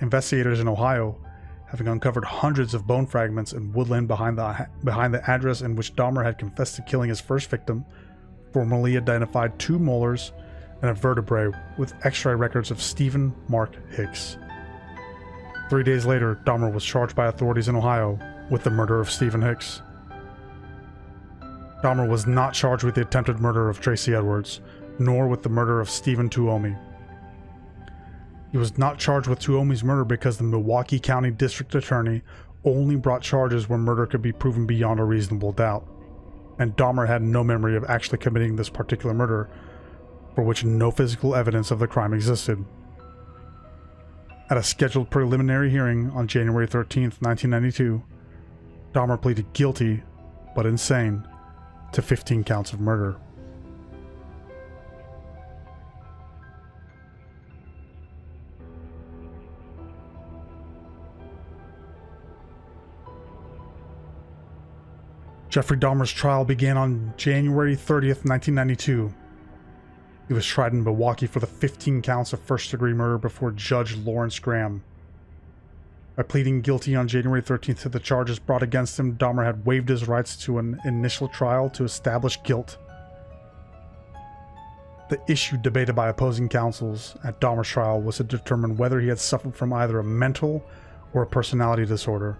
investigators in Ohio, having uncovered hundreds of bone fragments in woodland behind the, behind the address in which Dahmer had confessed to killing his first victim, formally identified two molars and a vertebrae with x ray records of Stephen Mark Hicks. Three days later, Dahmer was charged by authorities in Ohio with the murder of Stephen Hicks. Dahmer was not charged with the attempted murder of Tracy Edwards, nor with the murder of Stephen Tuomi. He was not charged with Tuomi's murder because the Milwaukee County District Attorney only brought charges where murder could be proven beyond a reasonable doubt, and Dahmer had no memory of actually committing this particular murder, for which no physical evidence of the crime existed. At a scheduled preliminary hearing on January 13, 1992, Dahmer pleaded guilty, but insane, to 15 counts of murder. Jeffrey Dahmer's trial began on January 30th, 1992. He was tried in Milwaukee for the 15 counts of first degree murder before Judge Lawrence Graham. By pleading guilty on January 13th to the charges brought against him, Dahmer had waived his rights to an initial trial to establish guilt. The issue debated by opposing counsels at Dahmer's trial was to determine whether he had suffered from either a mental or a personality disorder.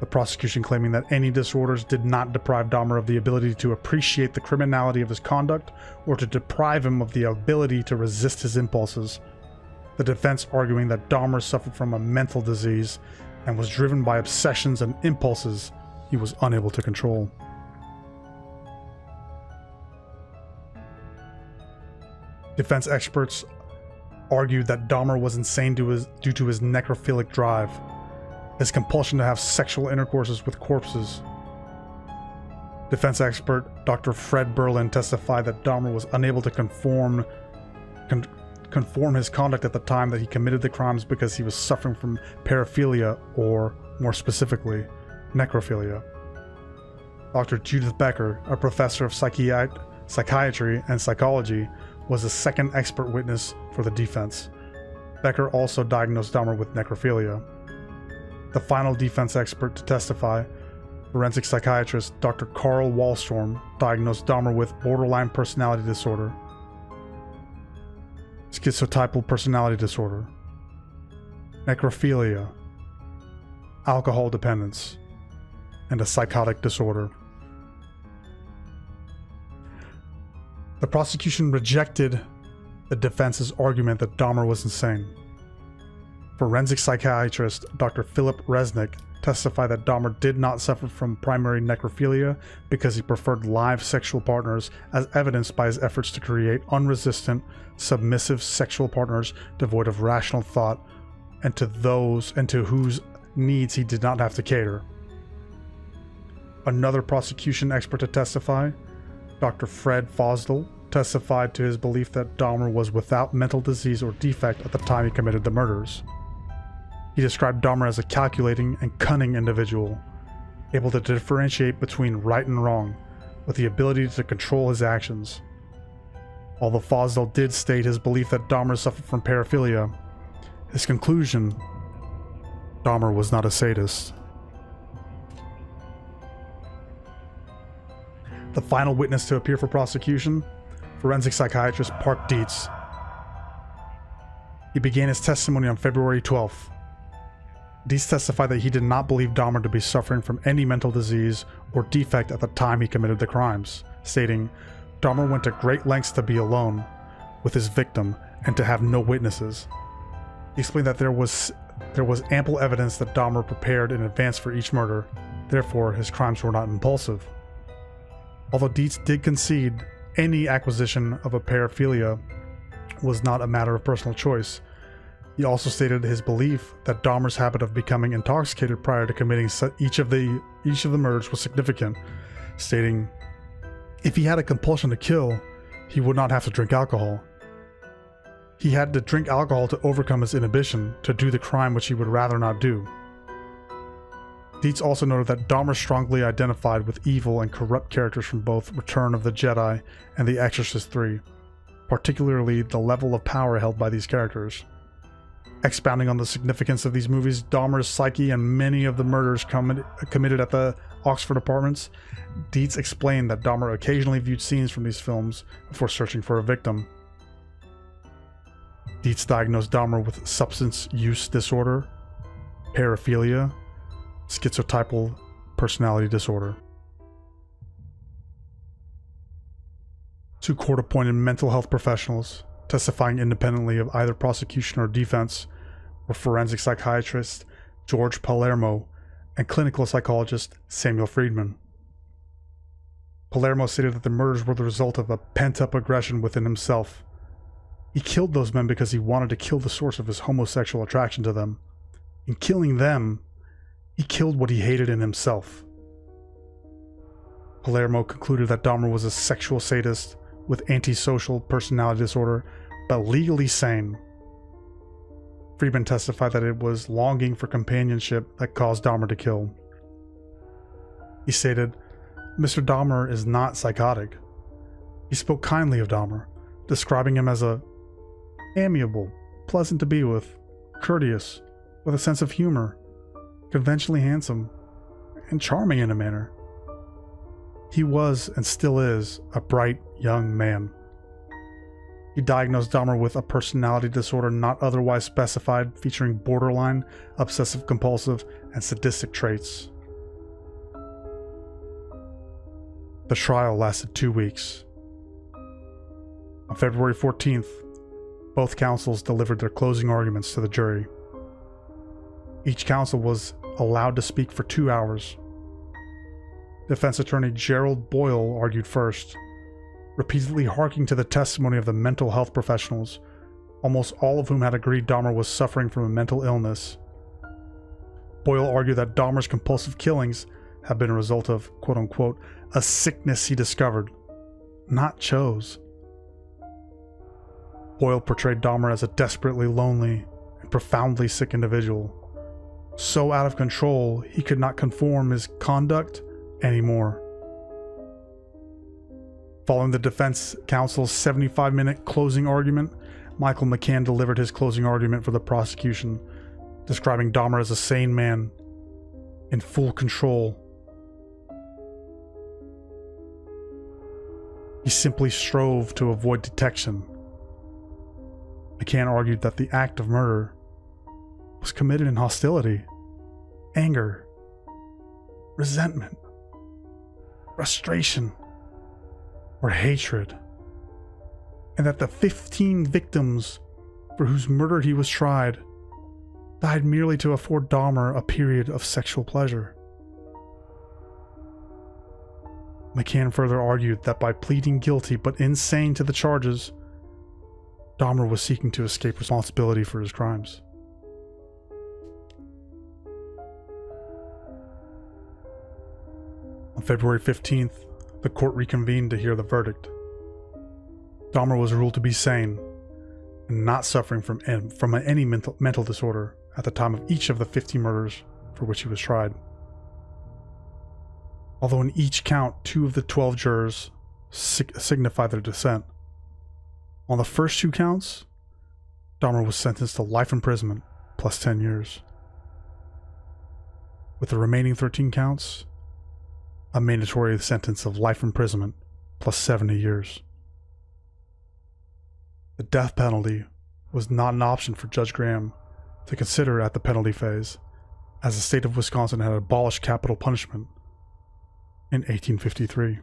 The prosecution claiming that any disorders did not deprive Dahmer of the ability to appreciate the criminality of his conduct or to deprive him of the ability to resist his impulses the defense arguing that Dahmer suffered from a mental disease and was driven by obsessions and impulses he was unable to control. Defense experts argued that Dahmer was insane due, to his necrophilic drive, his compulsion to have sexual intercourses with corpses. Defense expert Dr. Fred Berlin testified that Dahmer was unable to conform, con conform his conduct at the time that he committed the crimes because he was suffering from paraphilia or, more specifically, necrophilia. Dr. Judith Becker, a professor of psychiat- psychiatry and psychology, was the second expert witness for the defense. Becker also diagnosed Dahmer with necrophilia. The final defense expert to testify, forensic psychiatrist Dr. Carl Wahlstrom diagnosed Dahmer with borderline personality disorder schizotypal personality disorder, necrophilia, alcohol dependence, and a psychotic disorder. The prosecution rejected the defense's argument that Dahmer was insane. Forensic psychiatrist Dr. Philip Resnick testified that Dahmer did not suffer from primary necrophilia because he preferred live sexual partners, as evidenced by his efforts to create unresistant, submissive sexual partners devoid of rational thought, and to those and to whose needs he did not have to cater. Another prosecution expert to testify, Dr. Fred Fosdal, testified to his belief that Dahmer was without mental disease or defect at the time he committed the murders. He described Dahmer as a calculating and cunning individual, able to differentiate between right and wrong, with the ability to control his actions. Although Fosdal did state his belief that Dahmer suffered from paraphilia, his conclusion Dahmer was not a sadist. The final witness to appear for prosecution, forensic psychiatrist Park Dietz. He began his testimony on February 12th. Dietz testified that he did not believe Dahmer to be suffering from any mental disease or defect at the time he committed the crimes, stating, Dahmer went to great lengths to be alone with his victim and to have no witnesses. He explained that there was there was ample evidence that Dahmer prepared in advance for each murder, therefore his crimes were not impulsive. Although Dietz did concede any acquisition of a paraphilia was not a matter of personal choice, he also stated his belief that Dahmer's habit of becoming intoxicated prior to committing each of the each of the murders was significant, stating, "If he had a compulsion to kill, he would not have to drink alcohol. He had to drink alcohol to overcome his inhibition to do the crime which he would rather not do." Dietz also noted that Dahmer strongly identified with evil and corrupt characters from both Return of the Jedi and The Exorcist 3, particularly the level of power held by these characters. Expounding on the significance of these movies, Dahmer's psyche, and many of the murders com- committed at the Oxford apartments, Dietz explained that Dahmer occasionally viewed scenes from these films before searching for a victim. Dietz diagnosed Dahmer with substance use disorder, paraphilia, schizotypal personality disorder. Two court appointed mental health professionals testifying independently of either prosecution or defense were forensic psychiatrist George Palermo and clinical psychologist Samuel Friedman. Palermo stated that the murders were the result of a pent up aggression within himself. He killed those men because he wanted to kill the source of his homosexual attraction to them. In killing them, he killed what he hated in himself. Palermo concluded that Dahmer was a sexual sadist with antisocial personality disorder, but legally sane. Friedman testified that it was longing for companionship that caused Dahmer to kill. He stated, Mr. Dahmer is not psychotic. He spoke kindly of Dahmer, describing him as a amiable, pleasant to be with, courteous, with a sense of humor, conventionally handsome, and charming in a manner. He was and still is a bright young man. He diagnosed Dahmer with a personality disorder not otherwise specified, featuring borderline, obsessive compulsive, and sadistic traits. The trial lasted two weeks. On February 14th, both counsels delivered their closing arguments to the jury. Each counsel was allowed to speak for two hours. Defense attorney Gerald Boyle argued first, repeatedly harking to the testimony of the mental health professionals, almost all of whom had agreed Dahmer was suffering from a mental illness. Boyle argued that Dahmer's compulsive killings have been a result of, quote unquote, a sickness he discovered, not chose. Boyle portrayed Dahmer as a desperately lonely and profoundly sick individual, so out of control he could not conform his conduct anymore. Following the defense counsel's 75 minute closing argument, Michael McCann delivered his closing argument for the prosecution, describing Dahmer as a sane man in full control. He simply strove to avoid detection. McCann argued that the act of murder was committed in hostility, anger, resentment, frustration, or hatred, and that the 15 victims for whose murder he was tried died merely to afford Dahmer a period of sexual pleasure. McCann further argued that by pleading guilty but insane to the charges, Dahmer was seeking to escape responsibility for his crimes. On February 15th, the court reconvened to hear the verdict. Dahmer was ruled to be sane and not suffering from, from any mental, mental disorder at the time of each of the 50 murders for which he was tried. Although in each count, two of the 12 jurors sig- signified their dissent. On the first two counts, Dahmer was sentenced to life imprisonment plus 10 years. With the remaining 13 counts, a mandatory sentence of life imprisonment plus 70 years. The death penalty was not an option for Judge Graham to consider at the penalty phase, as the state of Wisconsin had abolished capital punishment in 1853.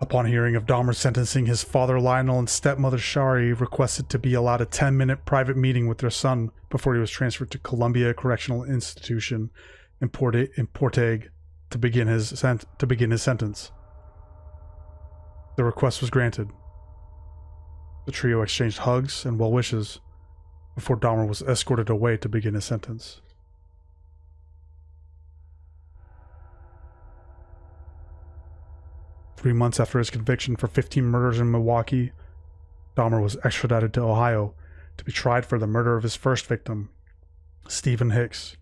Upon hearing of Dahmer's sentencing, his father Lionel and stepmother Shari requested to be allowed a 10 minute private meeting with their son before he was transferred to Columbia Correctional Institution in, Porte- in to begin his sent- to begin his sentence. The request was granted. The trio exchanged hugs and well wishes before Dahmer was escorted away to begin his sentence. Three months after his conviction for 15 murders in Milwaukee, Dahmer was extradited to Ohio to be tried for the murder of his first victim, Stephen Hicks.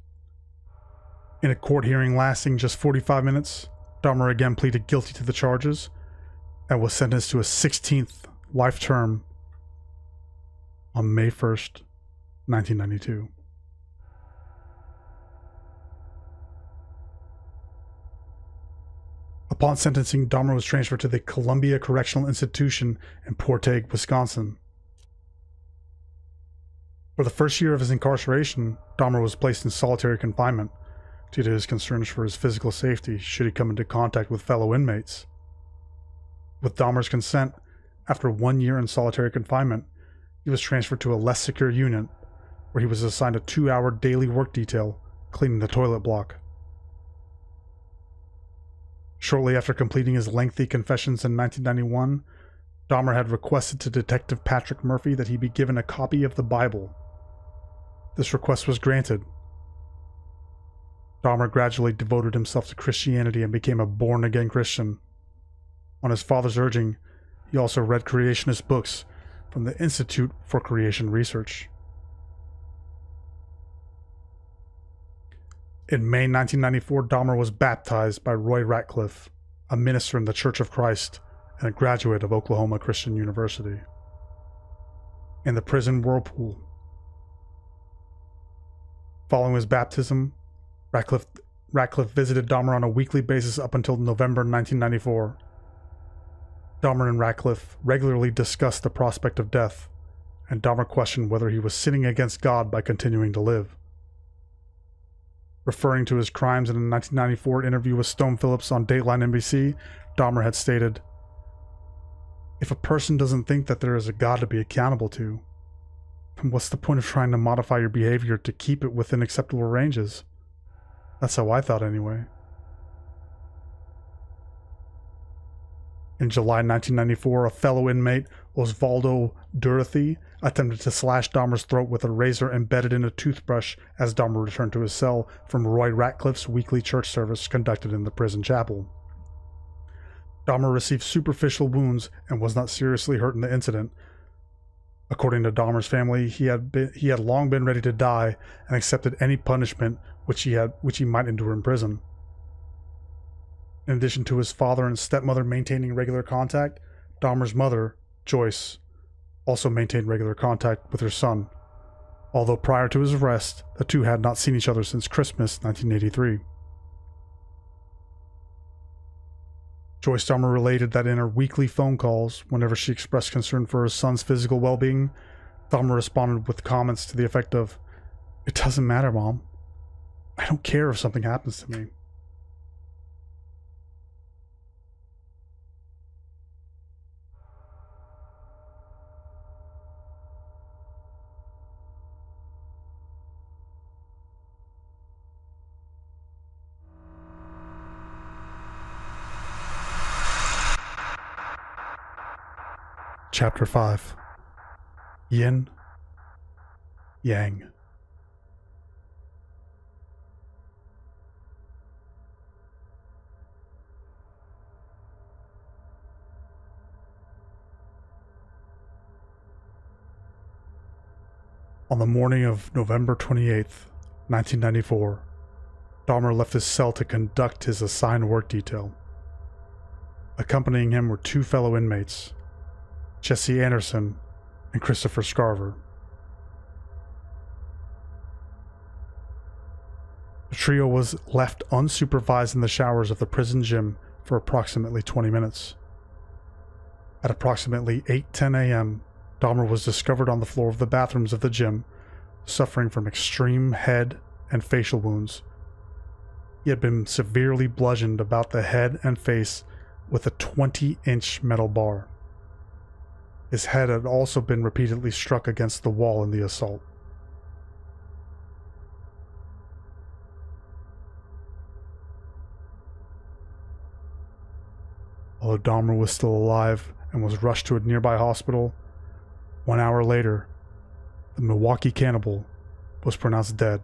In a court hearing lasting just 45 minutes, Dahmer again pleaded guilty to the charges and was sentenced to a 16th life term on May 1st, 1992. Upon sentencing, Dahmer was transferred to the Columbia Correctional Institution in Portage, Wisconsin. For the first year of his incarceration, Dahmer was placed in solitary confinement due to his concerns for his physical safety should he come into contact with fellow inmates. With Dahmer's consent, after one year in solitary confinement, he was transferred to a less secure unit where he was assigned a two hour daily work detail cleaning the toilet block. Shortly after completing his lengthy confessions in 1991, Dahmer had requested to Detective Patrick Murphy that he be given a copy of the Bible. This request was granted. Dahmer gradually devoted himself to Christianity and became a born again Christian. On his father's urging, he also read creationist books from the Institute for Creation Research. In May 1994, Dahmer was baptized by Roy Ratcliff, a minister in the Church of Christ and a graduate of Oklahoma Christian University. In the prison whirlpool. Following his baptism, Ratcliff, Ratcliff visited Dahmer on a weekly basis up until November 1994. Dahmer and Ratcliff regularly discussed the prospect of death, and Dahmer questioned whether he was sinning against God by continuing to live. Referring to his crimes in a 1994 interview with Stone Phillips on Dateline NBC, Dahmer had stated, If a person doesn't think that there is a God to be accountable to, then what's the point of trying to modify your behavior to keep it within acceptable ranges? That's how I thought anyway. In July 1994, a fellow inmate, Osvaldo Durruthy, attempted to slash Dahmer's throat with a razor embedded in a toothbrush as Dahmer returned to his cell from Roy Ratcliff's weekly church service conducted in the prison chapel. Dahmer received superficial wounds and was not seriously hurt in the incident. According to Dahmer's family, he had been, he had long been ready to die and accepted any punishment which he had which he might endure in prison. In addition to his father and stepmother maintaining regular contact, Dahmer's mother, Joyce, also maintained regular contact with her son, although prior to his arrest, the two had not seen each other since Christmas 1983. Joyce Dahmer related that in her weekly phone calls, whenever she expressed concern for her son's physical well being, Dahmer responded with comments to the effect of, It doesn't matter, Mom. I don't care if something happens to me. Chapter 5 Yin Yang On the morning of November 28th, 1994, Dahmer left his cell to conduct his assigned work detail. Accompanying him were two fellow inmates, Jesse Anderson, and Christopher Scarver. The trio was left unsupervised in the showers of the prison gym for approximately 20 minutes. At approximately 8:10 a.m., Dahmer was discovered on the floor of the bathrooms of the gym, suffering from extreme head and facial wounds. He had been severely bludgeoned about the head and face with a 20 inch metal bar. His head had also been repeatedly struck against the wall in the assault. Although Dahmer was still alive and was rushed to a nearby hospital, one hour later, the Milwaukee cannibal was pronounced dead.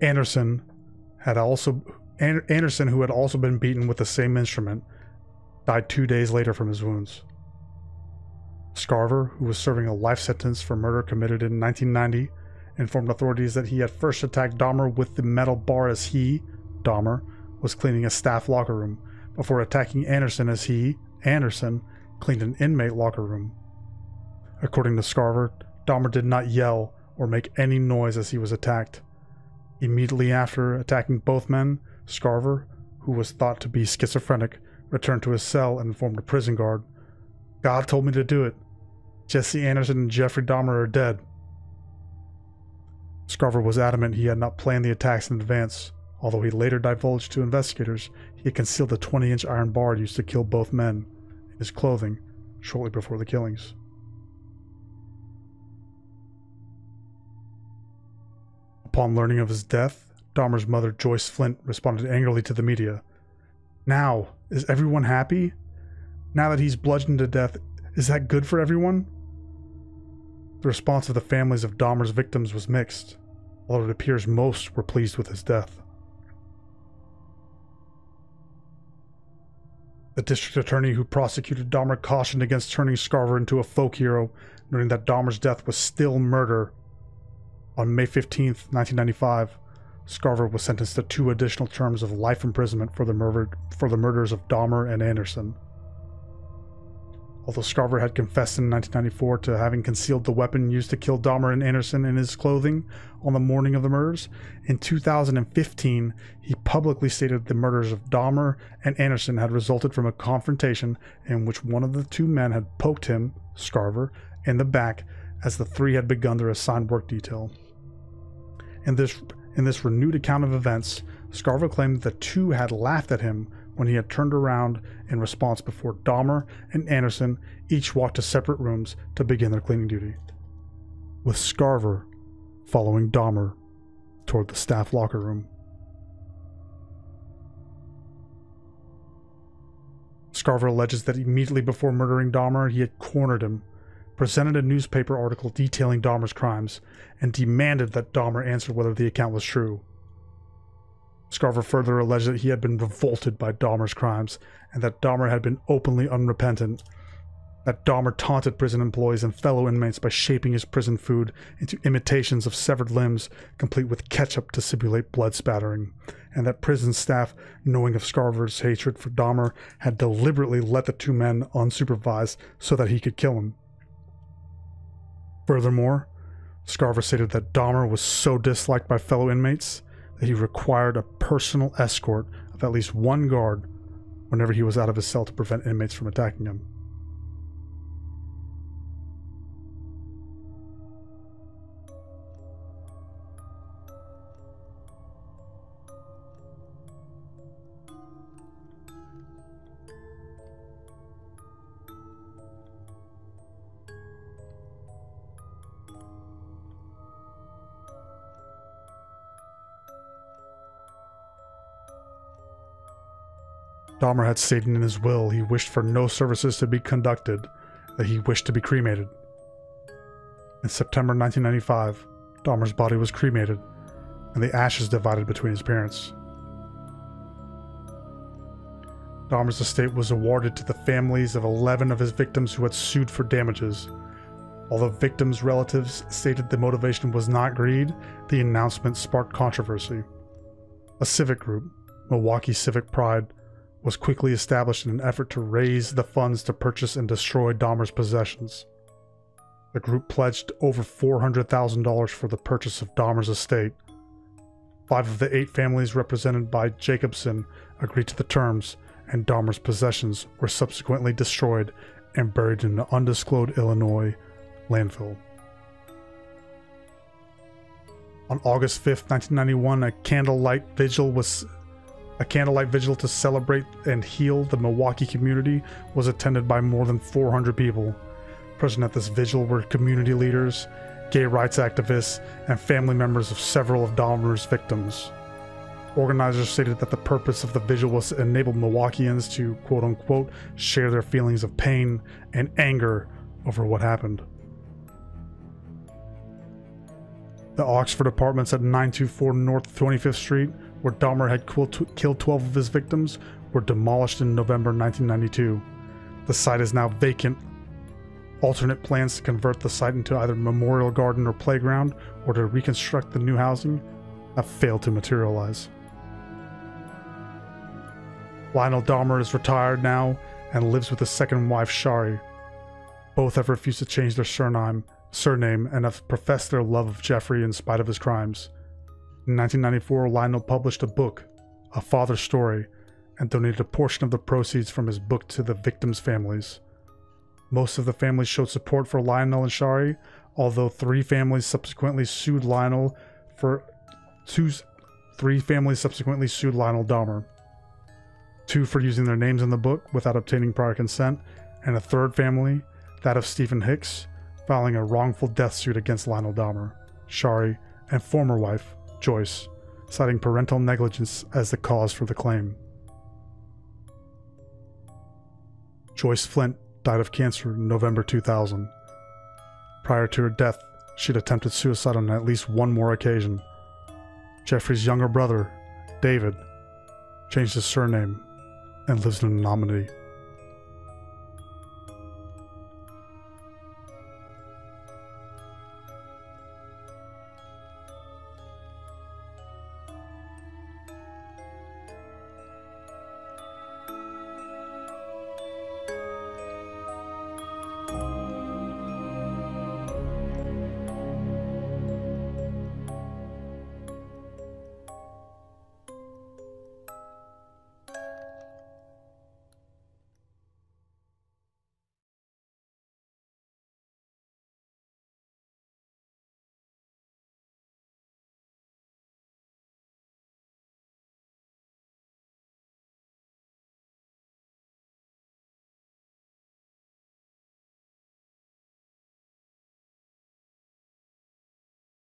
Anderson had also Anderson, who had also been beaten with the same instrument, died two days later from his wounds. Scarver, who was serving a life sentence for murder committed in 1990, informed authorities that he had first attacked Dahmer with the metal bar as he, Dahmer, was cleaning a staff locker room, before attacking Anderson as he, Anderson, cleaned an inmate locker room. According to Scarver, Dahmer did not yell or make any noise as he was attacked. Immediately after attacking both men, Scarver, who was thought to be schizophrenic, returned to his cell and informed a prison guard. God told me to do it. Jesse Anderson and Jeffrey Dahmer are dead. Scarver was adamant he had not planned the attacks in advance. Although he later divulged to investigators he had concealed the 20 inch iron bar used to kill both men in his clothing shortly before the killings. Upon learning of his death, Dahmer's mother, Joyce Flint, responded angrily to the media. Now, is everyone happy? Now that he's bludgeoned to death, is that good for everyone? The response of the families of Dahmer's victims was mixed, although it appears most were pleased with his death. The district attorney who prosecuted Dahmer cautioned against turning Scarver into a folk hero, noting that Dahmer's death was still murder. On May 15, 1995, Scarver was sentenced to two additional terms of life imprisonment for the, murder, for the murders of Dahmer and Anderson. Although Scarver had confessed in 1994 to having concealed the weapon used to kill Dahmer and Anderson in his clothing on the morning of the murders, in 2015 he publicly stated the murders of Dahmer and Anderson had resulted from a confrontation in which one of the two men had poked him, Scarver, in the back as the three had begun their assigned work detail. In this, in this renewed account of events, Scarver claimed that the two had laughed at him when he had turned around in response before Dahmer and Anderson each walked to separate rooms to begin their cleaning duty, with Scarver following Dahmer toward the staff locker room. Scarver alleges that immediately before murdering Dahmer, he had cornered him, presented a newspaper article detailing Dahmer's crimes, and demanded that Dahmer answer whether the account was true. Scarver further alleged that he had been revolted by Dahmer's crimes and that Dahmer had been openly unrepentant. That Dahmer taunted prison employees and fellow inmates by shaping his prison food into imitations of severed limbs, complete with ketchup to simulate blood spattering, and that prison staff, knowing of Scarver's hatred for Dahmer, had deliberately let the two men unsupervised so that he could kill him. Furthermore, Scarver stated that Dahmer was so disliked by fellow inmates that he required a personal escort of at least one guard whenever he was out of his cell to prevent inmates from attacking him. Dahmer had stated in his will he wished for no services to be conducted, that he wished to be cremated. In September 1995, Dahmer's body was cremated, and the ashes divided between his parents. Dahmer's estate was awarded to the families of 11 of his victims who had sued for damages. Although victims' relatives stated the motivation was not greed, the announcement sparked controversy. A civic group, Milwaukee Civic Pride, was quickly established in an effort to raise the funds to purchase and destroy Dahmer's possessions. The group pledged over $400,000 for the purchase of Dahmer's estate. Five of the eight families represented by Jacobson agreed to the terms, and Dahmer's possessions were subsequently destroyed and buried in an undisclosed Illinois landfill. On August 5, 1991, a candlelight vigil was a candlelight vigil to celebrate and heal the Milwaukee community was attended by more than 400 people. Present at this vigil were community leaders, gay rights activists, and family members of several of Dahmer's victims. Organizers stated that the purpose of the vigil was to enable Milwaukeeans to quote unquote share their feelings of pain and anger over what happened. The Oxford Apartments at 924 North 25th Street where Dahmer had killed 12 of his victims, were demolished in November 1992. The site is now vacant. Alternate plans to convert the site into either memorial garden or playground, or to reconstruct the new housing, have failed to materialize. Lionel Dahmer is retired now, and lives with his second wife, Shari. Both have refused to change their surname, surname and have professed their love of Jeffrey in spite of his crimes. In 1994, Lionel published a book, A Father's Story, and donated a portion of the proceeds from his book to the victims' families. Most of the families showed support for Lionel and Shari, although three families subsequently sued Lionel for two three families subsequently sued Lionel Dahmer. Two for using their names in the book without obtaining prior consent, and a third family, that of Stephen Hicks, filing a wrongful death suit against Lionel Dahmer, Shari, and former wife, Joyce, citing parental negligence as the cause for the claim. Joyce Flint died of cancer in November 2000. Prior to her death, she'd attempted suicide on at least one more occasion. Jeffrey's younger brother, David, changed his surname and lives in anonymity.